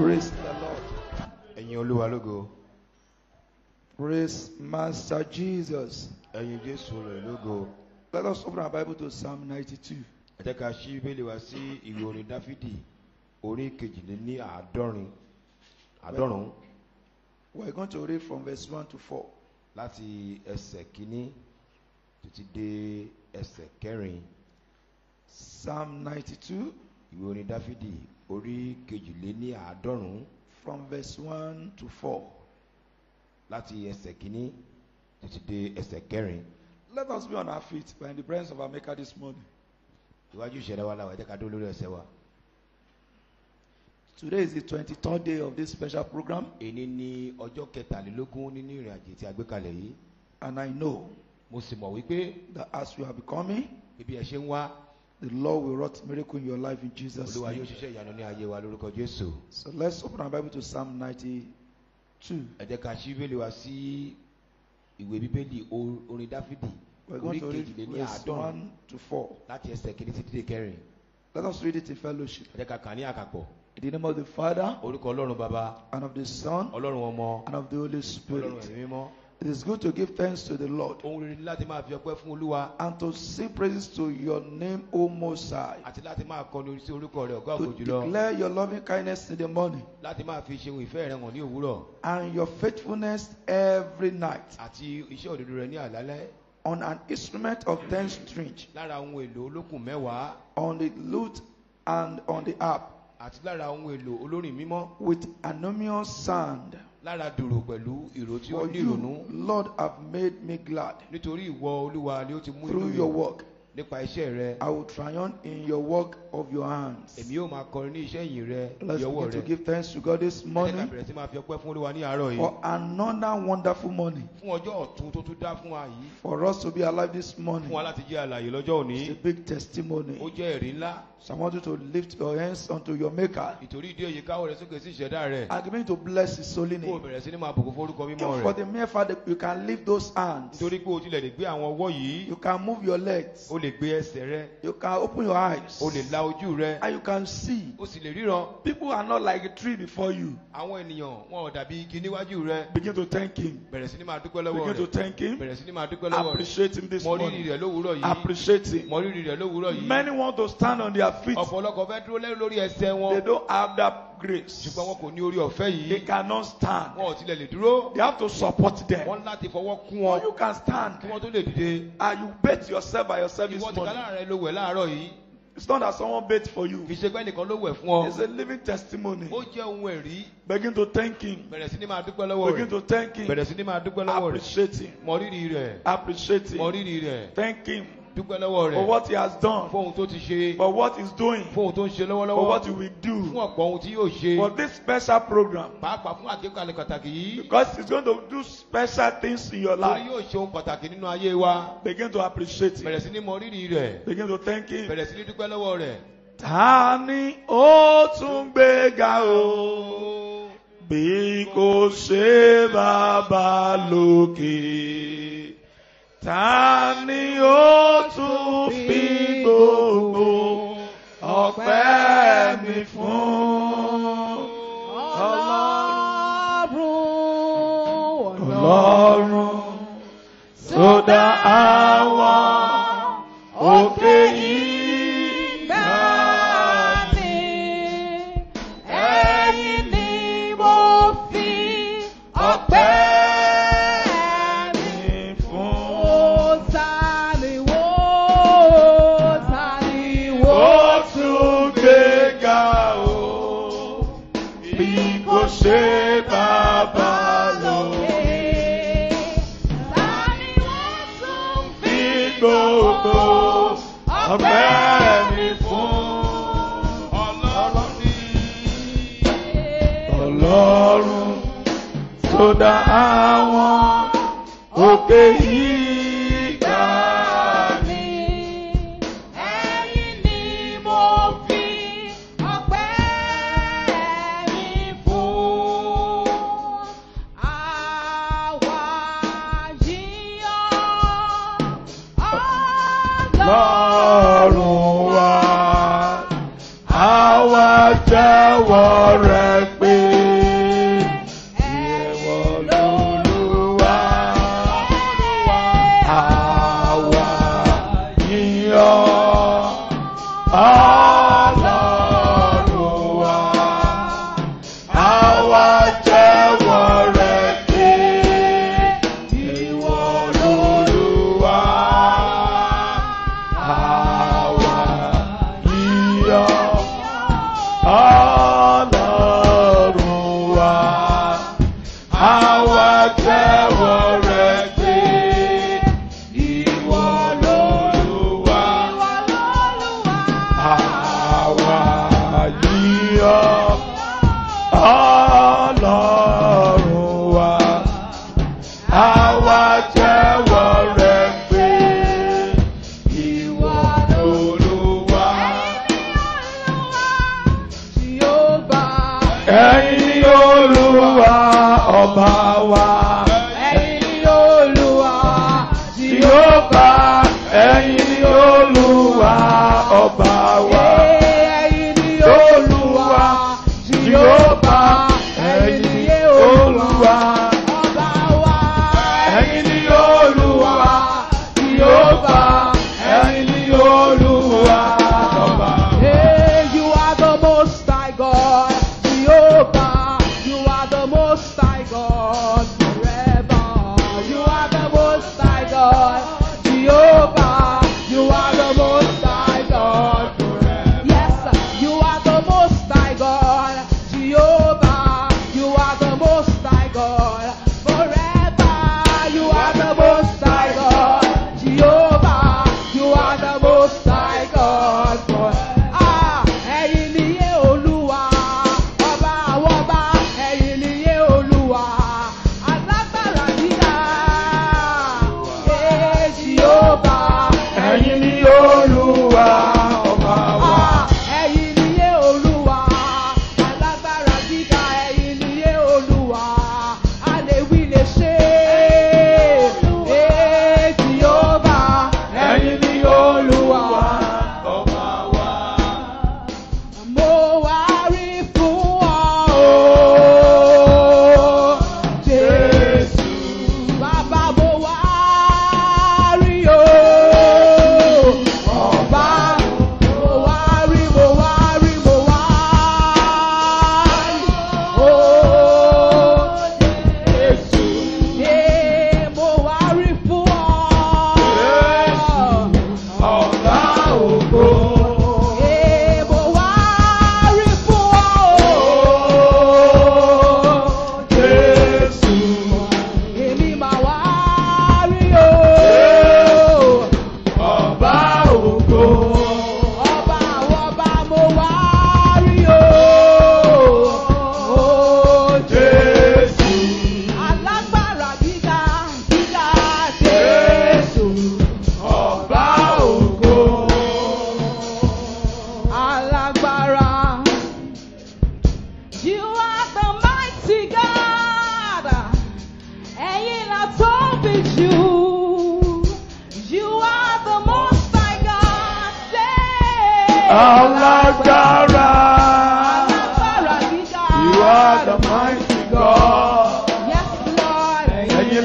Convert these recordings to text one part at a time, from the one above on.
Praise the Lord. ẹ̀yin olúwa lógo Praise Master Jesus. ẹ̀yin jésù rẹ̀ lógo Let us open our Bible to Psalm 92. ẹ jẹ́ ká ṣí bíbélì wá sí ìwé orin dáfídì orí kejìléní àádọ́rin àádọ́rùn We're going to read from verse 1 to 4. láti ẹsẹ̀ kínní títí dé ẹsẹ̀ kẹrin Psalm 92 ìwé orin dáfídì orí kejìléní àádọ́rùn from verse 1 to 4. láti ẹsẹ̀ kínní títí dé ẹsẹ̀ kẹrin Let us be on our feet. In the presence of our Maker this morning. iwájú ìṣẹ̀lẹ̀ wa làwọn ẹ jẹ́ ká dúró lórí ẹsẹ̀ wa. Today is the 23rd day of this special program, èní ní ọjọ́ kẹtàlélógún nínú ìrìn àjò tí a gbé kalẹ̀ yìí and I know mo sì mọ̀ wípé that as you are becoming, ibi ẹ ṣe ń wá the Lord will wrought miracle in your life in Jesus' olúwa yóò name. ṣiṣẹ́ ìyanu ní ayé wa lórúkọ jésù So let's open our Bible to Psalm 92. ẹ jẹ́ ká ṣí bíbélì wa sí ìwé bíbélì o- orin dáfídì We're going to read verse 1 to 4. láti ẹsẹ̀ kìíní títí dé kẹrin Let us read it in fellowship. ẹ jẹ́ ká kà á ní àkàpọ̀ In the name of the Father, orúkọ ọlọ́run bàbá and of the Son, ọlọ́run ọmọ and of the Holy ọlọ́run Spirit. ẹ̀mí mímọ́ It is good to give thanks to the Lord ohun rere ni láti máa fi ọpẹ́ fún olúwa and to sing praises to your name, O Most High. àti láti máa kọni sí orúkọ rẹ ọ̀gá To ògo jùlọ. declare your loving kindness in the morning láti máa fi ṣeun ìfẹ́ rẹ hàn ní òwúrọ̀. and your faithfulness every night àti iṣẹ́ òdodo rẹ ní àlálẹ́. on an instrument of ten strings, lára ohun èlò olókùn mẹ́wàá. on the lute and on the harp, àti lára ohun èlò olórin mímọ́. with anonymous sound. Lára dùrù pẹ̀lú ìró tí ó ní ìrònú Lord, have made me glad. nítorí ìwọ olúwa ni ó ti mú inú Through mi your dùn work, nípa iṣẹ́ rẹ I will triumph in your work of your hands. èmi yóò máa kọrin ní iṣẹ́ ìyìn rẹ Let's begin to give thanks to God this morning bẹ̀rẹ̀ sí máa fi ọpẹ́ fún olúwa ní àárọ̀ yìí. for another wonderful morning. fún ọjọ́ ọ̀tun tó tún dá fún wa yìí. For us to be alive this morning, fún wa láti jẹ́ àlàyé lọ́jọ́ òní. It's a big ó testimony. jẹ́ ẹ̀rí ńlá. So I want you to lift your hands unto your Maker. Ìtorí ìdí èyí káwọ́ rẹ sókè sí ìṣẹ̀dá rẹ. And begin to bless His holy kó o name. bẹ̀rẹ̀ sí ní máa bùkún forúkọ mímọ́ For rẹ. the mere fact that you can lift those hands, nítorí pé o tilẹ̀ lè gbé àwọn ọwọ́ yìí. You can move your legs, o lè gbé ẹsẹ̀ rẹ. You can open your eyes, o lè la ojú rẹ and you can see. o sì lè ríran People are not like a tree before you. àwọn ènìyàn wọn ò dàbí igi níwájú rẹ Begin to thank Him. bẹ̀rẹ̀ sí ní máa dúpẹ́ lọ́wọ́ Begin to rẹ thank Him. bẹ̀rẹ̀ sí ní máa dúpẹ́ lọ́wọ́ rẹ Appreciate Him this morning. rẹ lówùúrọ̀ yìí Appreciate Him. mọ rírì rẹ lówùúrọ̀ yìí Many want to stand on their feet. ọ̀pọ̀lọpọ̀ fẹ́ dúró lórí ẹsẹ̀ They wọn don't have that grace. ṣùgbọ́n wọn kò ní orí ọ̀fẹ́ They yìí cannot stand. wọn ò tilẹ̀ lè dúró They have to support them. wọn láti fọwọ́ kún wọn you can kí stand wọ́n tó lè dìde and you bait yourself by yourself this ìwọ ti morning. kálá rẹ ló wẹ̀ láàárọ̀ yìí It's not that someone bait for you. kì í ṣe pé ẹnìkan ló wẹ̀ fún ọ It's a living testimony. ó jẹ́ ohun ẹ̀rí Begin to thank Him. bẹ̀rẹ̀ sí ní máa dúpẹ́ lọ́wọ́ Begin rẹ̀ to thank Him. bẹ̀rẹ̀ sí ní máa dúpẹ́ lọ́wọ́ rẹ̀ Appreciate Him. mọ rírì rẹ̀ Appreciate Him. rírì rẹ̀ Thank Him dúpẹ́ lọ́wọ́ for rẹ̀ what He has done, fún ohun tó ti ṣe for what He's doing, fún ohun tó ń ṣe for lọ́wọ́lọ́wọ́ what He will fún do, ọ̀pọ̀ ohun tí yóò ṣe for this special program. pàápàá fún àgbékalẹ̀ pàtàkì yìí Because He's going to do special things in your torí life. yóò ṣe ohun pàtàkì nínú ayé wa Begin to appreciate Him. bẹ̀rẹ̀ sí ní mọ rírì rẹ̀ Begin to thank Him. bẹ̀rẹ̀ sí ní dúpẹ́ lọ́wọ́ rẹ̀. Ta ni ó tún gbéga o? Bí kò ṣe bàbá lókè. Ta ni ó tún fi gbogbo ọpẹ́ mi fún? Ọlọ́run Ọlọ́run tó dá gbogbo ọpẹ́ mi fún ọlọ́run ní ọlọ́run tó dá àwọn òkè yìí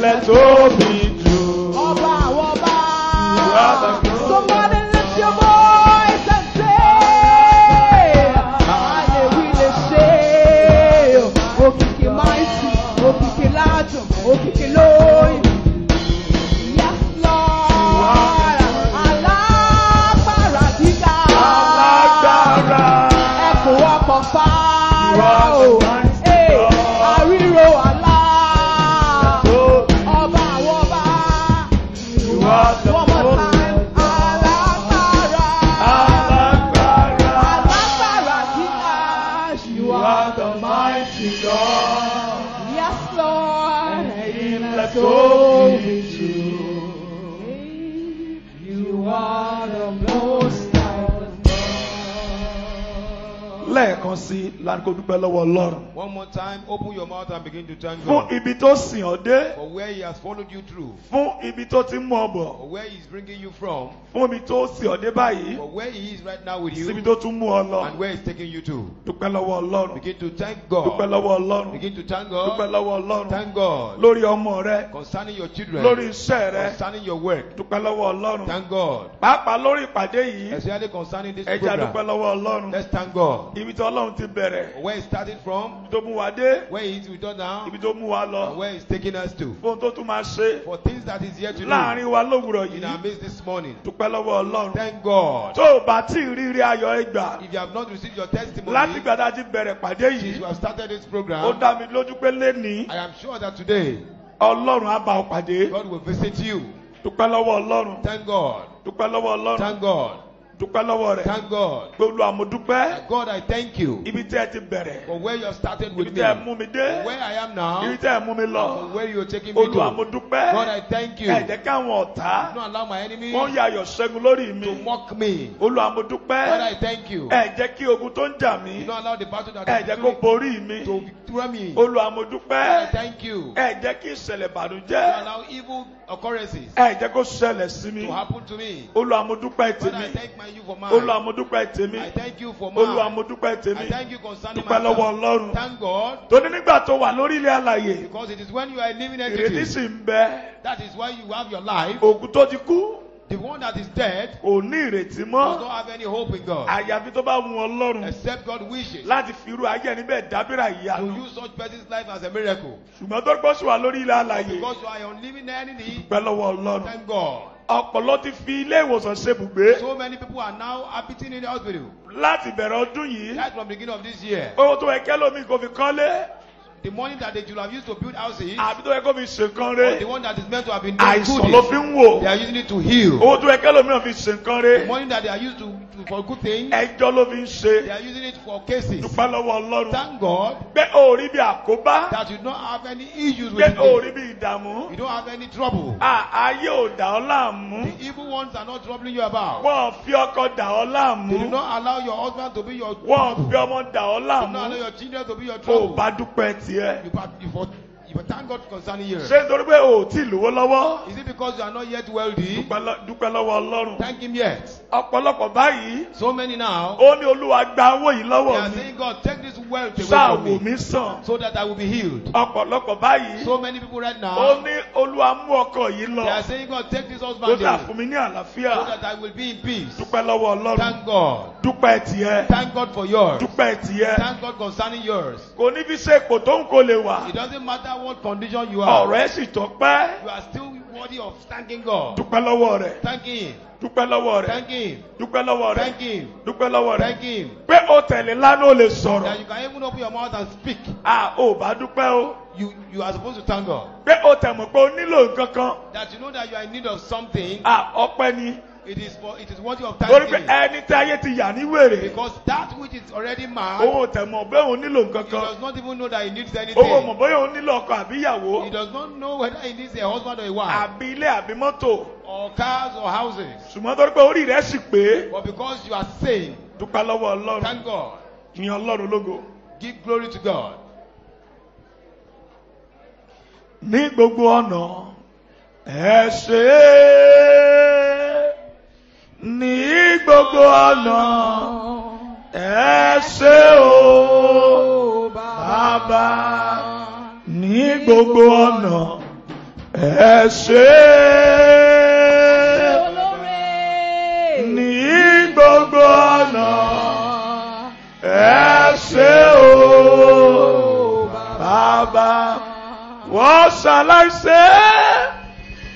ilẹ̀ tóbi. kó dúpẹ́ lọ́wọ́ ọlọ́run One more time, open your mouth and begin to thank God. Fún ibi tó sìn ọ́ dé. For where he has followed you through. Fún ibi tó ti mú ọ bọ̀. For where he is bringing you from. Fún ibi tó sìn ọ́ dé báyìí. For where he is right now with you. Síbi tó tún mú ọ lọ. And where he is taking you to. Dúpẹ́ lọ́wọ́ Ọlọ́run. Begin to thank God. Dúpẹ́ lọ́wọ́ Ọlọ́run. Begin to thank God. Dúpẹ́ lọ́wọ́ Ọlọ́run. Thank God. Lórí ọmọ rẹ. Concerning your children. Lórí iṣẹ́ rẹ. Concerning your work. Dúpẹ́ lọ́wọ́ Ọlọ́run. Thank God. Pàápàá lórí ìpàdé yìí. Especially concerning this program. Ẹ jẹ́ àdúpẹ́ lọ́wọ́ Ọlọ́run. Let's thank God. Ibi tí Ọlọ́run ti bẹ̀rẹ̀. Where he started from tó mú wa dé where He is with us now, ibi tó mú wa and lọ where He's taking us to. fóun tó tún máa ṣe For things that He's yet to do láàárín wa lówùrọ̀ in our yìí midst this morning. dúpẹ́ lọ́wọ́ ọlọ́run Thank God. tó o bá tí ì rírí ayọ̀ ẹ gbà If you have not received your testimony, láti gbàdá ti bẹ̀rẹ̀ pàdé since yìí you have started this ó program, dá mi lójú pé lénìí I am sure that today ọlọ́run á bá ọ pàdé God will visit you. dúpẹ́ lọ́wọ́ ọlọ́run Thank God. dúpẹ́ lọ́wọ́ ọlọ́run Thank God. Dúpẹ́ lọ́wọ́ rẹ̀ Thank God. gbogbo God, I thank you ibi tí ẹ ti bẹ̀rẹ̀ for where you started ibi with me. ẹ mú mi dé Where I am now, ibi tí ẹ mú mi lọ and where you are taking me olú to. àmọ̀dúpẹ́ God, I thank you. ẹ jẹ́ káwọn ọ̀tá Do not allow my enemy wọ́n yà ayọ̀ ṣẹ́gun lórí mi to mock me. olú God, I thank you. ẹ jẹ́ kí ogun tó ń jà mí Do not allow the battle that ẹ is jẹ́ kó borí mi to victory me. olú God, I thank you. ẹ jẹ́ kí ìṣẹ̀lẹ̀ Do not allow evil occurrences ẹ jẹ́ kó ṣẹlẹ̀ sí mi to happen to me. olú God, I thank my you for mine. àmọ̀dúpẹ́ tèmi. I thank you for mine. àmọ̀dúpẹ́ I tèmi. Thank you concerning dúpẹ́ lọ́wọ́ ọlọ́run. Thank God. Torí nígbà tó wà lórí ilé alàyè because it is when you are living ìrètí entity sì ń bẹ. That is why you have your life. ògùn tó ti kú The one that is dead kò ní ìrètí does mọ́ not have any hope in God. Àyàfi tó bá wù ọlọ́run. Except God wishes. Láti fi irú ayé ẹni bẹ́ẹ̀ dábìrà to ìyanu use such person's life as a miracle. ṣùgbọ́n tó gbọ́ sí wa lórí ilé alàyè Because you are on living entity, dúpẹ́ lọ́wọ́ ọlọ́run. Thank God. Ọ̀pọ̀lọ́ ti fi ilé ìwòsàn ṣebùgbé So many people are now habiting in the hospital. láti bẹ̀rẹ̀ ọdún yìí Right from the beginning of this year. owó tó yẹ kẹ́lómi kò fi kọ́lé The money that they should have used to build houses, àbí tó yẹ kó fi ṣèkan or ré the one that is meant to have been àìsàn good, ló fi ń wò they are using it to heal. owó tó yẹ kẹ́lómi náà fi ṣèkan ré The money that they are used to, to for good things, ẹjọ́ ló fi ń ṣe they are using it for cases. dúpẹ́ lọ́wọ́ ọlọ́run Thank God pé òórí bí àkóbá that you don't have any issues pé with it. bí ìdààmú You don't have any trouble. à ayé ò dà ọ́ láàmú The evil ones are not troubling you about. wọ́n fi ọkọ dà ọ́ They láàmú do not allow your husband to be your wọ́n trouble. fi ọmọ dà ọ́ They do not allow láàmú your children to be your kó o trouble. bá dúpẹ́ tiẹ̀ You, but- thank God concerning you. ṣé nítorí pé o ò tí ì lówó lọ́wọ́ Is it because you are not yet wealthy? dúpẹ́ lọ- lọ́wọ́ ọlọ́run Thank Him yet. ọ̀pọ̀lọpọ̀ báyìí So many now, ó ní olúwa gba owó yìí they lọ́wọ́ are mi saying, God, take this wealth away from wò me mí sàn so that I will be healed. ọ̀pọ̀lọpọ̀ báyìí So many people right ó now, ní olúwa mú ọkọ yìí they are lọ saying, God, take this ó husband dà away fún mi ní so àlàáfíà that I will be in peace. dúpẹ́ lọ́wọ́ ọlọ́run Thank God. dúpẹ́ tiẹ̀ Thank God for yours. dúpẹ́ tiẹ̀ Thank God concerning yours. kò ní fi ṣe ipò tó ń kó lè wà It doesn't matter what condition you are. ọ̀rọ̀ ẹ̀ sì tọ́pẹ́ You are still worthy of thanking God. dúpẹ́ lọ́wọ́ rẹ̀ Thank Him. dúpẹ́ lọ́wọ́ rẹ̀ Thank Him. dúpẹ́ lọ́wọ́ rẹ̀ Thank Him. dúpẹ́ lọ́wọ́ rẹ̀ Thank Him. pé o tẹ̀lé lánàá ó lè sọ̀rọ̀ That you can even open your mouth and speak. a ò bá dúpẹ́ o You you are supposed to thank God. pé o tẹ̀ mọ̀ pé o nílò nǹkan kan That you know that you are in need of something. a ọpẹ́ ni It is for it is worthy of torí pé thanksgiving. ẹni tí ayé ti yà ní wèrè Because that which is already mad, owó tẹ̀ mọ̀ bẹ́ẹ̀ òun nílò nǹkan he kan does not even know that he needs owó anything. mọ̀ bóyá òun nílò ọkọ àbí ìyàwó He does not know whether he needs a husband or a wife, àbí ilé àbí mọ́tò or cars or houses. ṣùgbọ́n torí pé orí rẹ̀ sì pé But because you are sane, dúpẹ́ lọ́wọ́ ọlọ́run thank God. ní ọlọ́run lógo Give glory to God. ní gbogbo ọ̀nà ẹ ṣe é ní gbogbo ọ̀nà. Ẹ o bàbá. Ní gbogbo ọ̀nà. Ẹ ṣe é ní gbogbo ọ̀nà. Ẹ o bàbá. What shall I say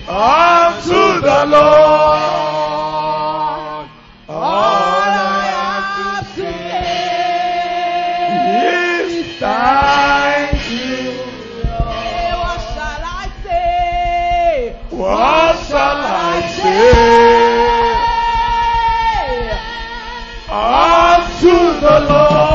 unto the Lord? Say unto the Lord?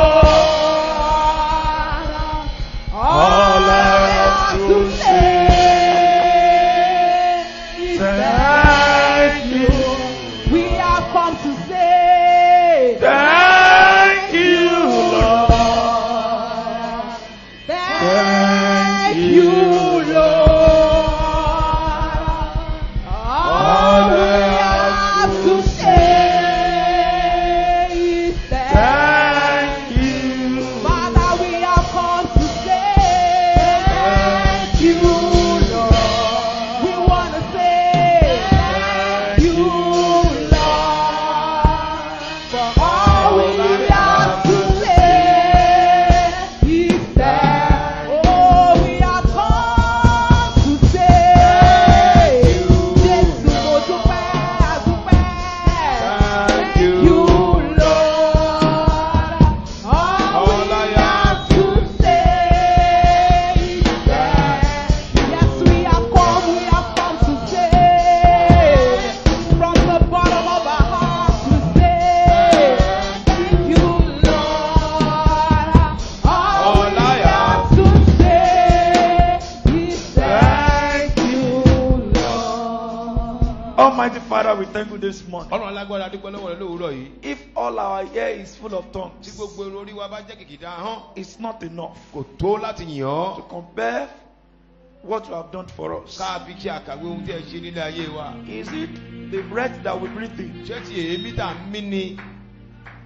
Of tí tongues, gbogbo orí wa bá jẹ́ kìkìdá hàn it's not enough kò tó láti yàn ọ́ to compare what you have done for us. ká fi ṣe àkàwé ohun tí ẹ ṣe nílé ayé wa. Is it the breath that we breathe in? ṣé ti èémí tà ń mí ni?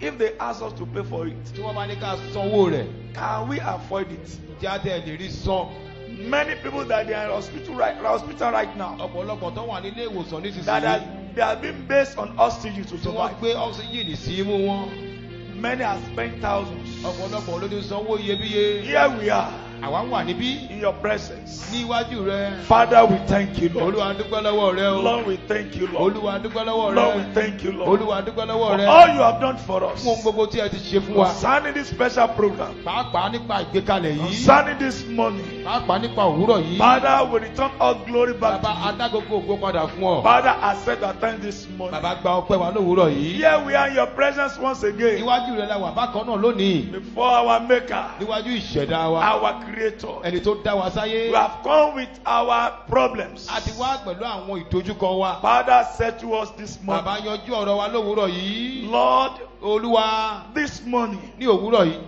If they ask us to pay for it, tí wọ́n bá ní ká sanwó rẹ̀ can we afford it? jáde lè rí san? Many people that they are in hospital right, hospital right now, ọ̀pọ̀lọpọ̀ tó wà nílé ìwòsàn that are, nísinsìnyí they are being based on oxygen to tí wọ́n survive. gbé ọ́ksíjìnì sí imú wọn Many have spent thousands. ọ̀pọ̀lọpọ̀ ló ti sanwó iyebíye Here we are àwa wà níbí in your presence. ní iwájú rẹ Father, we thank you, Lord. olúwa dúpẹ́ lọ́wọ́ rẹ o Lord, we thank you, Lord. olúwa dúpẹ́ lọ́wọ́ Lord, we rẹ thank you, Lord. olúwa dúpẹ́ lọ́wọ́ For rẹ all you have done for us. fún ohun gbogbo tí ẹ ti ṣe fún wa Concerning this special program. pàápàá nípa ìgbékalẹ̀ yìí Concerning this morning. pàápàá nípa òwúrọ̀ yìí Father, we return all glory back bàbá to you. adágógó ògbó padà fún ọ Father, accept our thanks this morning. bàbá gba ọpẹ́ wa lówùúrọ̀ yìí Here we are in your presence once again. iwájú rẹ la wà bákan náà lónìí Before our Maker, níwájú ìṣẹ̀dá wa our Creator. ẹni tó dá wa sáyé We have come with our problems. a ti wá pẹ̀lú àwọn ìdojúkọ wa Father, said to us this morning. bàbá yanjú ọ̀rọ̀ wa lówùúrọ̀ yìí Lord, olúwa this morning, ní òwúrọ̀ yìí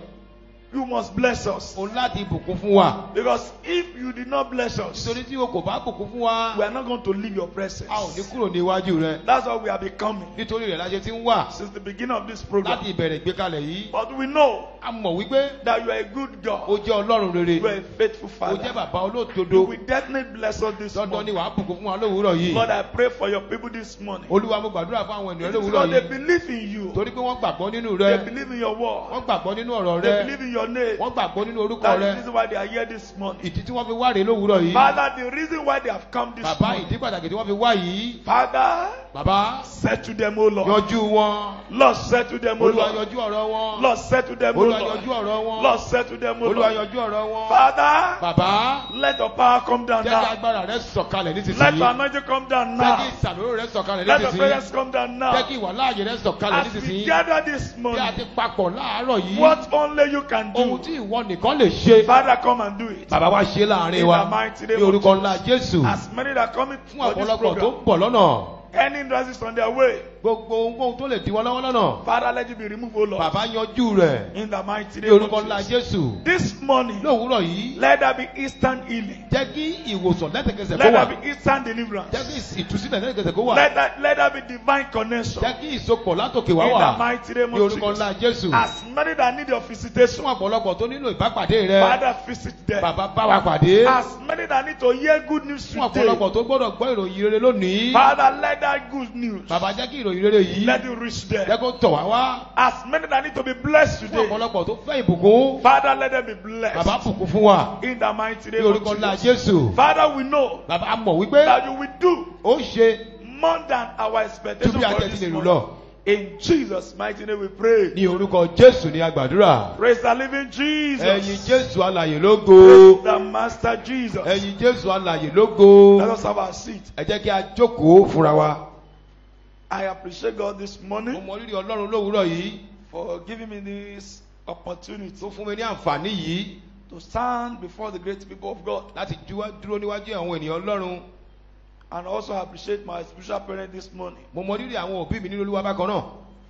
you must bless us. òun láti bùkún fún wa Because if you did not bless us, nítorí tí o kò bá bùkún fún wa we are not going to leave your presence. a ò ní kúrò níwájú rẹ That's why we are becoming nítorí rẹ̀ la ṣe ti ń wà since the beginning of this program. láti ìbẹ̀rẹ̀ ìgbékalẹ̀ yìí But we know a mọ̀ wípé that you are a good o God. jẹ́ ọlọ́run rere You are a faithful o jẹ́ Father. bàbá You olóòtódó will definitely bless us this dandan ni morning. wàá bùkún fún wa lówùúrọ̀ yìí Lord, I pray for your people this morning. olúwa mo gbàdúrà fún àwọn ènìyàn lówùúrọ̀ Lord, they yìí believe in you. torí pé wọ́n gbàgbọ́ nínú They rẹ believe in your word. wọ́n gbàgbọ́ nínú ọ̀rọ̀ They rẹ believe in your name. wọ́n gbàgbọ́ nínú orúkọ That is rẹ the reason why they are here this morning. ìdí tí wọ́n fi wá rèé lówùúrọ̀ yìí Father, the reason why they have come this bàbá morning. ìdí pàtàkì tí wọ́n fi wá yìí Father, bàbá settle them, O Lord. yanjú wọn Lord, settle them, O olúwa Lord. yanjú ọ̀rọ̀ wọn Lord, settle them, O olúwa yanjú Lord. Lord, settle them, O Lord. Father, bàbá let your power come down now. Let nísinsìnyí anointing come down now. Let nísinsìnyí presence come down now. As we gather this morning, what only you can do, Father, come and do it. bàbá wa ṣe láàárín In wa the ní orúkọ ńlá jésù As many that are coming fún ọ̀pọ̀lọpọ̀ tó program, ń bọ̀ lọ́nà any hindrances on their way, gbogbo ohunkóhun tó lè di wọn lọ́wọ́ lọ́nà Father, let it be removed, O Lord. bàbá yanjú rẹ̀ In the mighty ní name orúkọ of ńlá Jesus. jésù This morning, lówùúrọ̀ yìí let there be instant healing. jẹ́ kí ìwòsàn lẹ́sẹ̀kẹsẹ̀ kó Let wà there be instant jẹ́ deliverance. kí ìtúsílẹ̀ lẹ́sẹ̀kẹsẹ̀ kó wà Let that let there be divine connection. jẹ́ kí ìsopọ̀ látòkè In wá wà the mighty name ní of orúkọ ńlá Jesus. jésù As many that need your visitation, fún ọ̀pọ̀lọpọ̀ tó nílò ìbápàdé rẹ Father, visit them. bàbá bá wa pàdé As many that need to hear good news fún today, ọ̀pọ̀lọpọ̀ tó gbọ́dọ̀ gbọ́ ìròyìn rere lónìí Father, let that good news. Bàbá jẹ́ kí ìròyìn rere yìí let it reach jẹ́ them. kó tọ̀ wá wá. As many that need to be blessed fún today, ọ̀pọ̀lọpọ̀ tó fẹ́ ìbùkún. Father, let them be bàbá blessed. bùkún fún wa. In the mighty ní name orúkọ ńlá of jésù. Father, we know bàbá a mọ̀ wípé that you will do ó ṣe more than our expectation bí a for tẹ̀ ti this lè morning. lọ In Jesus' mighty name we pray. ní orúkọ jésù ní agbàdúrà Praise the living Jesus. ẹ̀yin jésù alàyè lógo Praise the Master Jesus. ẹ̀yin jésù alàyè lógo Let us have our seat. ẹ jẹ́ kí a jókòó fúnra wa. I appreciate God this mo morning mọ rírì ọlọ́run lówùúrọ̀ yìí for giving me this opportunity tó fún mi ní àǹfààní yìí to stand before the great people of God. láti dúró níwájú àwọn ènìyàn ọlọ́run And also appreciate my spiritual parents this morning. Mo mọ rírì àwọn òbí mi nínú olúwa bákan náà.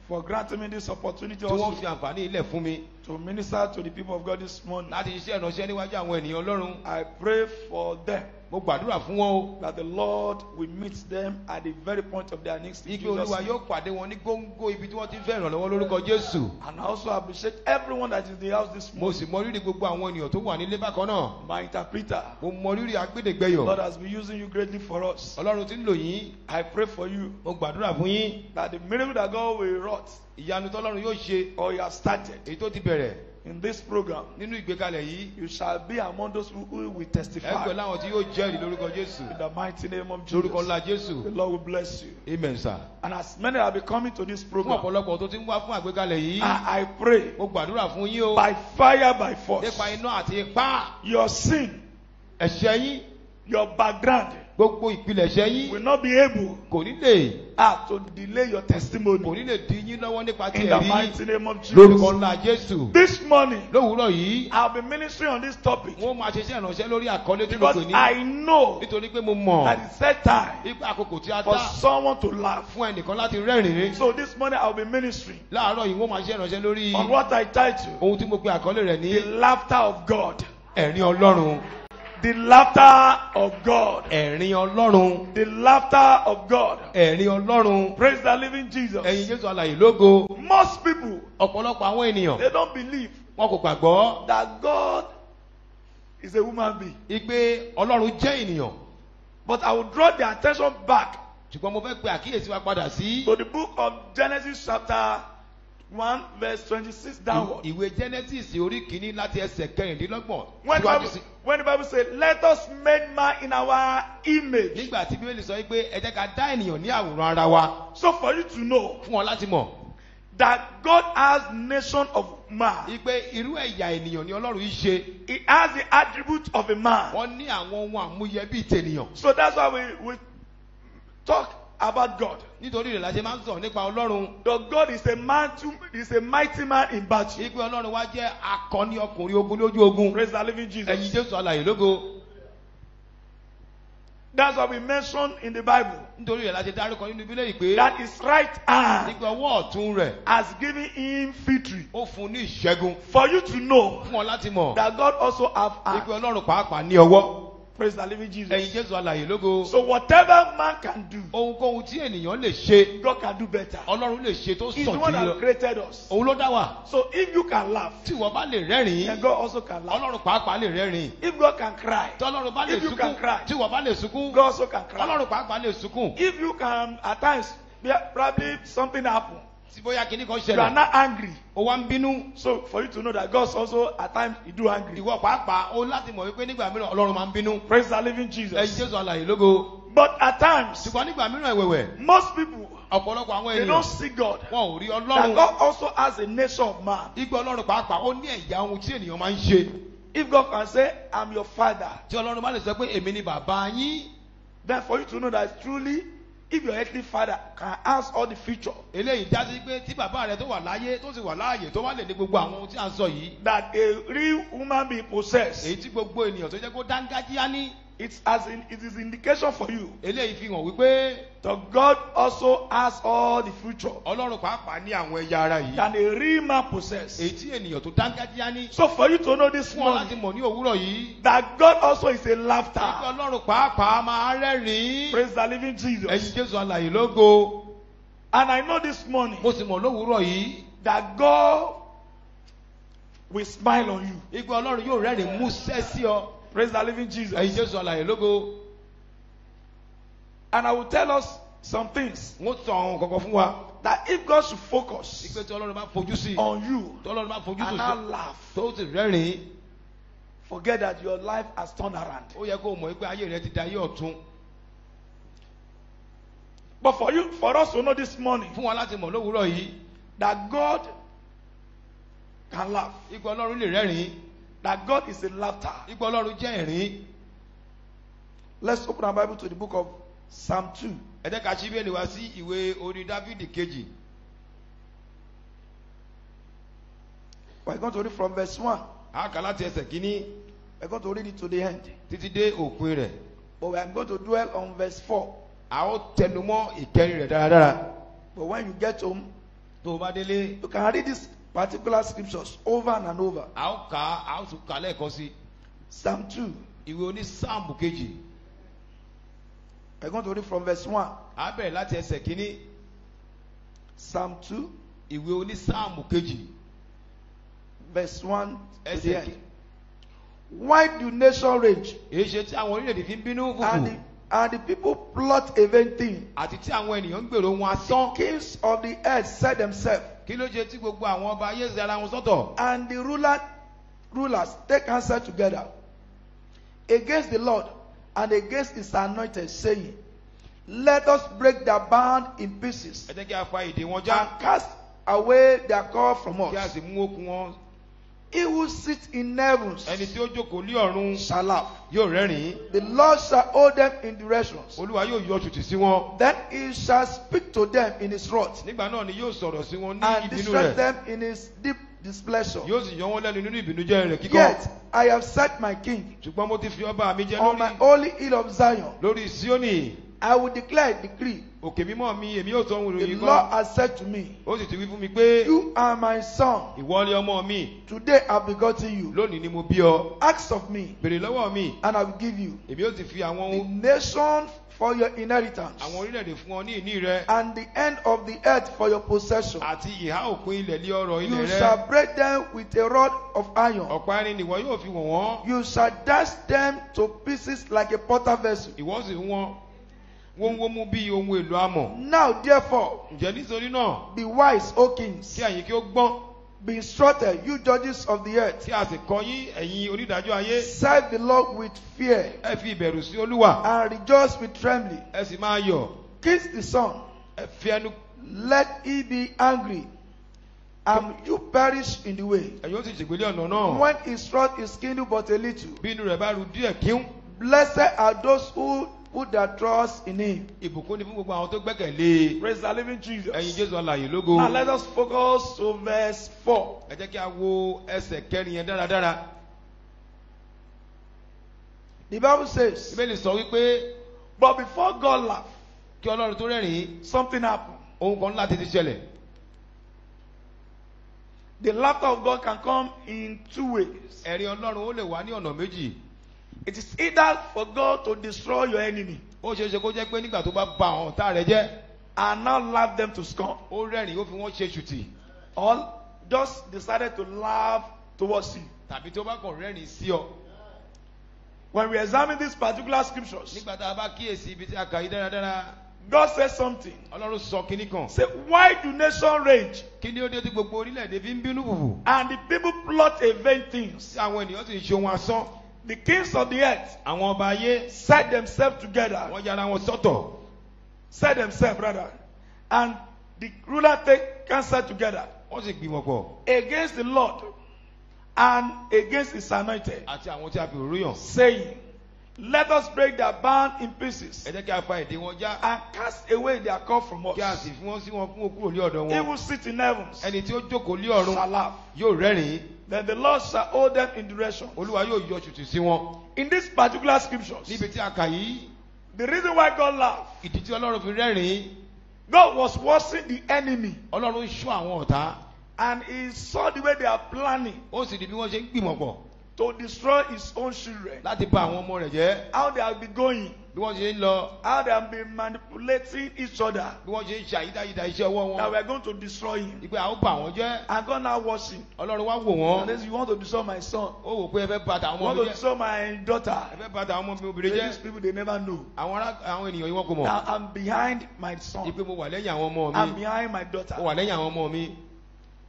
For granting me this opportunity tí wọ́n also fi àǹfààní ilẹ̀ fún mi. to minister to the people of God this morning. láti ṣiṣẹ́ ìránṣẹ́ níwájú àwọn ènìyàn ọlọ́run. I pray for them mo gbàdúrà fún wọn o that the Lord will meet them at the very point of their needs. Jesus' olúwa yóò pàdé wọn ní góńgó ibi tí wọ́n ti ń fẹ́ ìrànlọ́wọ́ lórúkọ jésù And I also appreciate everyone that is in the house this mo morning. sì mọ rírì gbogbo àwọn ènìyàn tó wà nílé bákan náà My interpreter. mo mọ rírì agbẹ́dẹ̀gbẹ́yọ̀ Lord has been using you greatly for us. ọlọ́run ti ń lò yín I pray for you mo gbàdúrà fún yín that the miracle that God will wrought ìyanu tọ́lọ́run yóò ṣe or you have started èyí tó ti bẹ̀rẹ̀ in this program, nínú ìgbékalẹ̀ yìí you shall be among those who who will ẹgbẹ́ testify láwọn tí yóò jẹ́rìí lórúkọ jésù. In the mighty name of lórúkọ Jesus. ńlá jésù. The Lord will bless you. amen sir. And as many have been coming to this fún program, ọ̀pọ̀lọpọ̀ tó ti ń wá fún àgbékalẹ̀ yìí I, I pray mo gbàdúrà fún yín o. by fire, by force, nípa iná àti ipá. your sin, ẹ̀ṣẹ̀ yín. your background, gbogbo ìpilẹ̀ṣẹ̀ yín will not be able kò ní lè ah, to delay your kò testimony ní lè di yín lọ́wọ́ nípa ti in the ẹ̀rí mighty name of lórúkọ Jesus. ńlá jésù This morning, lówùúrọ̀ yìí I'll be ministering on this topic wọ́n máa ṣiṣẹ́ ìránṣẹ́ lórí àkọlé tí mo because pè ní I know nítorí pé mo mọ̀ that it's set time ipa àkókò tí a for dá someone to laugh. fún ẹnìkan láti rẹ́rìn-ín So this morning, I'll be ministering láàárọ̀ yìí wọ́n máa ṣiṣẹ́ ìránṣẹ́ lórí on what I title ohun tí mo pe àkọlé rẹ̀ ní The Laughter of God. ẹ̀rín ọlọ́run The Laughter of God. ẹ̀rín ọlọ́run The Laughter of God. ẹ̀rín ọlọ́run Praise the living Jesus. ẹ̀yin jésù alàyè lógo Most people, ọ̀pọ̀lọpọ̀ àwọn ènìyàn they don't believe wọn kò gbàgbọ́ that God is a human being. ipe ọlọ́run jẹ́ ènìyàn But I will draw their attention back ṣùgbọ́n mo fẹ́ pe àkíyèsí wa padà sí to the book of Genesis chapter 1 verse 26 downward. ìwé genesis orí kìíní láti ẹsẹ̀ kẹrìndínlọ́gbọ̀n When the, Bible, when the Bible says, let us make man in our image. nígbà tí bíbélì sọ pé ẹ jẹ́ ká dá ènìyàn ní àwòrán ara wa So for you to know fún wọn láti mọ̀ that God has nation of man. ipe irú ẹ̀yà ènìyàn ni ọlọ́run yìí ṣe He has the attribute of a man. wọ́n ní àwọn ohun àmúyẹ bíi tènìyàn So that's why we, we talk about God. nítorí rẹ̀ la ṣe máa ń sọ̀rọ̀ nípa ọlọ́run The God is a man to, is a mighty man in battle. ipe ọlọ́run wa jẹ́ akọni ọkùnrin ogun lójú ogun Praise the living ẹ̀yin Jesus. jésù alàyè lógo That's what we mentioned in the Bible. nítorí rẹ̀ la ṣe dárúkọ nínú bíbélì pé That his right hand nípa ọwọ́ ọ̀tún rẹ̀ has given him victory. ó fún ní ìṣẹ́gun For you to know fún ọ láti mọ̀ that God also have ipe hand. ọlọ́run pàápàá ní ọwọ́ Praise the living ẹ̀yin Jesus. jésù alàyè lógo So whatever man can do, ohunkóhun tí ènìyàn lè ṣe God can do better. ọlọ́run lè ṣe tó sàn the jù one yín that lọ created us. òun ló dá wà So if you can laugh, tí wọ́n bá lè then rẹ́rìn-ín God also can laugh. ọlọ́run pàápàá lè rẹ́rìn-ín If God can cry, tọ́lọ́run bá lè If you sunkún can cry. tí wọ́n bá lè sunkún God also can cry. ọlọ́run pàápàá lè sunkún If you can, at times, probably something happen. Tí bóyá kinní kan You are ṣẹlẹ̀ not angry. ó wá ń bínú So for you to know that God also at times he do angry. ìwọ pàápàá ó láti mọ̀ wípé nígbà mìíràn ọlọ́run máa ń bínú Praise the living Jesus. jésù alàyè lógo But at times, ṣùgbọ́n nígbà mìíràn ìwẹ̀wẹ̀ most people ọ̀pọ̀lọpọ̀ àwọn they ènìyàn don't see God. wọn ò rí That ọlọ́run God also has a nation of man. igbe ọlọ́run pàápàá ó ní ẹ̀yà ohun tí ènìyàn máa ń ṣe If God can say, I'm your father, tí ọlọ́run bá lè sọ pé èmi ni bàbá yín then for you to know that truly, if your earthly father can ask all the future, eléyìí sí pé tí bàbá rẹ tó wà láyé tó sì wà láàyè tó wá lè ní gbogbo àwọn ohun tí ń sọ yìí. that a real human being possess, èyí tí gbogbo ènìyàn tó jẹ́ kó dángájíá ní it's as in, it is indication for you eléyìí fi hàn wípé that God also has all the future ọlọ́run pàápàá ní àwọn ẹ̀yà ara yìí than a real man possess. èyí tí ènìyàn tó dángájíá ní So for you to know this fún ọ láti morning mọ̀ ní òwúrọ̀ yìí that God also is a laughter. ọlọ́run pàápàá máa rẹ́rìn-ín Praise the living ẹ̀yin Jesus. jésù alàyè lógo And I know this morning mo sì mọ̀ lówùúrọ̀ yìí that God will smile on you. wípé ọlọ́run yóò rẹ́rìn-ín músẹ́ sí ọ Praise the living ẹ̀yin Jesus. jésù alàyè lógo And I will tell us some things wọ́n sọ àwọn kankan fún wa that if God should focus wípé tí ọlọ́run bá fojú sí on you tí ọlọ́run bá fojú and sí not laugh, tó sì rẹ́rìn-ín forget that your life has turned around. ó yẹ kó o mọ̀ wípé ayé rẹ ti da ayé ọ̀tún But for you, for us to know this morning fún wa láti mọ̀ lówùúrọ̀ yìí that God can laugh, wípé ọlọ́run lè rẹ́rìn-ín that God is a laughter. wípé ọlọ́run jẹ́ ẹ̀rín Let's open our Bible to the book of Psalm 2. ẹ jẹ́ ká ṣí bíbélì wá sí ìwé orin dávidi kejì We're going to read from verse 1. a kà láti ẹsẹ̀ kínní We're going to read it to the end. títí dé òpin rẹ̀ But we are going to dwell on verse 4. a ó tẹnumọ́ ìkẹrin rẹ̀ dáradára But when you get home, tó o bá délé you can read these particular scriptures over and over. a ó kà á a ó tún kà á lẹ́ẹ̀kan sí Psalm 2. ìwé oní sáàmù kejì We're going to read from verse 1. a bẹ̀rẹ̀ láti ẹsẹ̀ kínní Psalm 2, ìwé oní sáàmù kejì verse 1 to the ẹsẹ̀ end. kí Why do nations rage èyí ṣe tí àwọn orílẹ̀-èdè fi ń bínú and fùfù the, and the people plot a vain thing? àti tí àwọn ènìyàn ń gbèrò wọn asán Kings of the earth set themselves, kí ló ṣe tí gbogbo àwọn ọba ayé ṣe ara wọn sọ́tọ̀ and the ruler, rulers take counsel together against the Lord and against his anointed, saying, Let us break their band in pieces ẹ jẹ́ kí a fa ìdè wọn já and cast away their cord from kí a us. sì mú okùn wọn He who sits in heavens ẹni tí ó jókòó lé ọ̀run shall laugh. yóò rẹ́rìn-ín The Lord shall hold them in directions. olúwa yóò yọ ṣùtì sí wọn Then he shall speak to them in his wrath nígbà náà ni yóò sọ̀rọ̀ sí wọn ní and ìbínú distress rẹ̀ them in his deep displeasure. yóò sì yọ wọn lẹ́nu nínú ìbínújẹ́ rẹ̀ kíkọ́ Yet I have set my king ṣùgbọ́n mo ti fi ọba mi jẹ́ on my lórí holy hill of Zion. lórí Síónì I will declare a decree. òkè mímọ́ mi èmi yóò sọ ohun The ìròyìn Lord kan has said to me, ó sì ti wí fún mi pé You are my son. ìwọ ni ọmọ mi Today I've begotten you. lónìí ni mo bí ọ Ask of me, béèrè lọ́wọ́ mi and I will give you èmi yóò sì fi àwọn the ohun nation for your inheritance, àwọn orílẹ̀-èdè fún ọ ní ìní rẹ and the end of the earth for your possession. àti ìhà òpin ilẹ̀ lé ọrọ̀ You ilẹ̀ rẹ shall break them with a rod of iron. ọ̀pá irin nìwọ yóò fi wọ̀n wọ́n You shall dash them to pieces like a potter vessel. ìwọ sì wọn wọ́n wọ́n mú bí ohun èlò amọ̀. Now, therefore, ǹjẹ́ nítorí náà be wise, O kings. kí ẹ̀yin kí ó gbọ́n. Be instructed, you judges of the earth. kí a sì kọ́ yín ẹ̀yin onídàájọ́ ayé. Serve the Lord with fear. Ẹ fi ìbẹ̀rù sí olúwa. And rejoice with trembling. ẹ sì máa yọ̀. Kiss the Son, ẹ fi ẹnu. Let he be angry, and you perish in the way. ẹ̀yin ó sì ṣègbélé ọ̀nà náà. When his wrath is kindled but a little, bí inú rẹ̀ bá ru díẹ̀ kíún blessed are those who put their trust in him. ìbùkún ni fún gbogbo àwọn tó gbẹ́kẹ̀lé Praise the living ẹ̀yin Jesus. jésù alààyè lógo Now let us focus to verse 4. ẹ jẹ́ kí a wo ẹsẹ̀ kẹrin yẹn dáradára The Bible says, bíbélì sọ wípé But before God laughed, kí ọlọ́run tó rẹ́rìn-ín something happened. ohun kan láti ti ṣẹlẹ̀ The laughter of God can come in two ways. ẹ̀rín ọlọ́run ó lè wá ní ọ̀nà méjì It is either for God to destroy your enemy. Ó ṣeé ṣe kó jẹ́ pé nígbà tó bá ba àwọn ọ̀tá rẹ̀ jẹ́ and now laugh them to scorn, ó rẹ́rìn ó fi wọ́n ṣe ṣùtì. Or just decided to laugh towards you. tàbí tó bá kàn rẹ́rìn sí ọ. When we examine these particular scriptures, nígbà tá a bá kíyèsí ibi tí a kà yí dáradára God says something. ọlọ́run sọ kínní kan. Say, why do nations rage? Kí ni ó dé tí gbogbo orílẹ̀-èdè fi ń bínú bùbù? And the people plot a vain things? tí àwọn ènìyàn sì ń ṣe ohun asán The kings of the earth àwọn ọba ayé. set themselves together, wọ́n yára wọn sọ́tọ̀. Set themselves rather, and the ruler take counsel together. Wọ́n sì gbìmọ̀ pọ̀. Against the Lord and against his anointed, àti àwọn tí a fi òróró yàn. Saying, Let us break their band in pieces ẹ jẹ́ kí a fa èdè wọn já. and cast away their cup from kí a us. sì fi wọ́n sí wọn fún òkúrò ní ọ̀dọ̀ He wọn. Will sit in heavens, ẹni tí ó jókòó lé ọ̀run shall laugh. yóò rẹ́rìn Then the Lord shall hold them in direction. olúwa yóò yọ ṣùtì sí wọn. In these particular scriptures, níbi tí a kà yìí the reason why God laughed, ìdí tí ọlọ́run fi rẹ́rìn God was watching the enemy. Ọlọ́run ṣọ́ àwọn ọ̀tá. And he saw the way they are planning. Ó sì di bí wọ́n ṣe ń gbìmọ̀ pọ̀ to destroy his own children. láti bà àwọn ọmọ rẹ̀ jẹ́ How they have been going, bí wọ́n ṣe ń lọ how they have been manipulating each other. bí wọ́n ṣe ń ṣàyídáyídá iṣẹ́ ọwọ́ That wọn we are going to destroy him. ìpè àwọn bà wọ́n jẹ́ And God now watching. ọlọ́run wá wò wọ́n says, You want to destroy my son? ó wò pé ẹ fẹ́ bà tàwọn You ọmọ want mi to jẹ́ destroy my daughter? ẹ fẹ́ bà tàwọn ọmọ mi obìnrin jẹ́ These people they never know. àwọn ará àwọn ènìyàn yìí wọ́n kò mọ̀ Now I'm behind my son. ìpè mo wà lẹ́yìn àwọn ọmọ I'm mi behind my mo daughter. wà lẹ́yìn àwọn ọmọ mi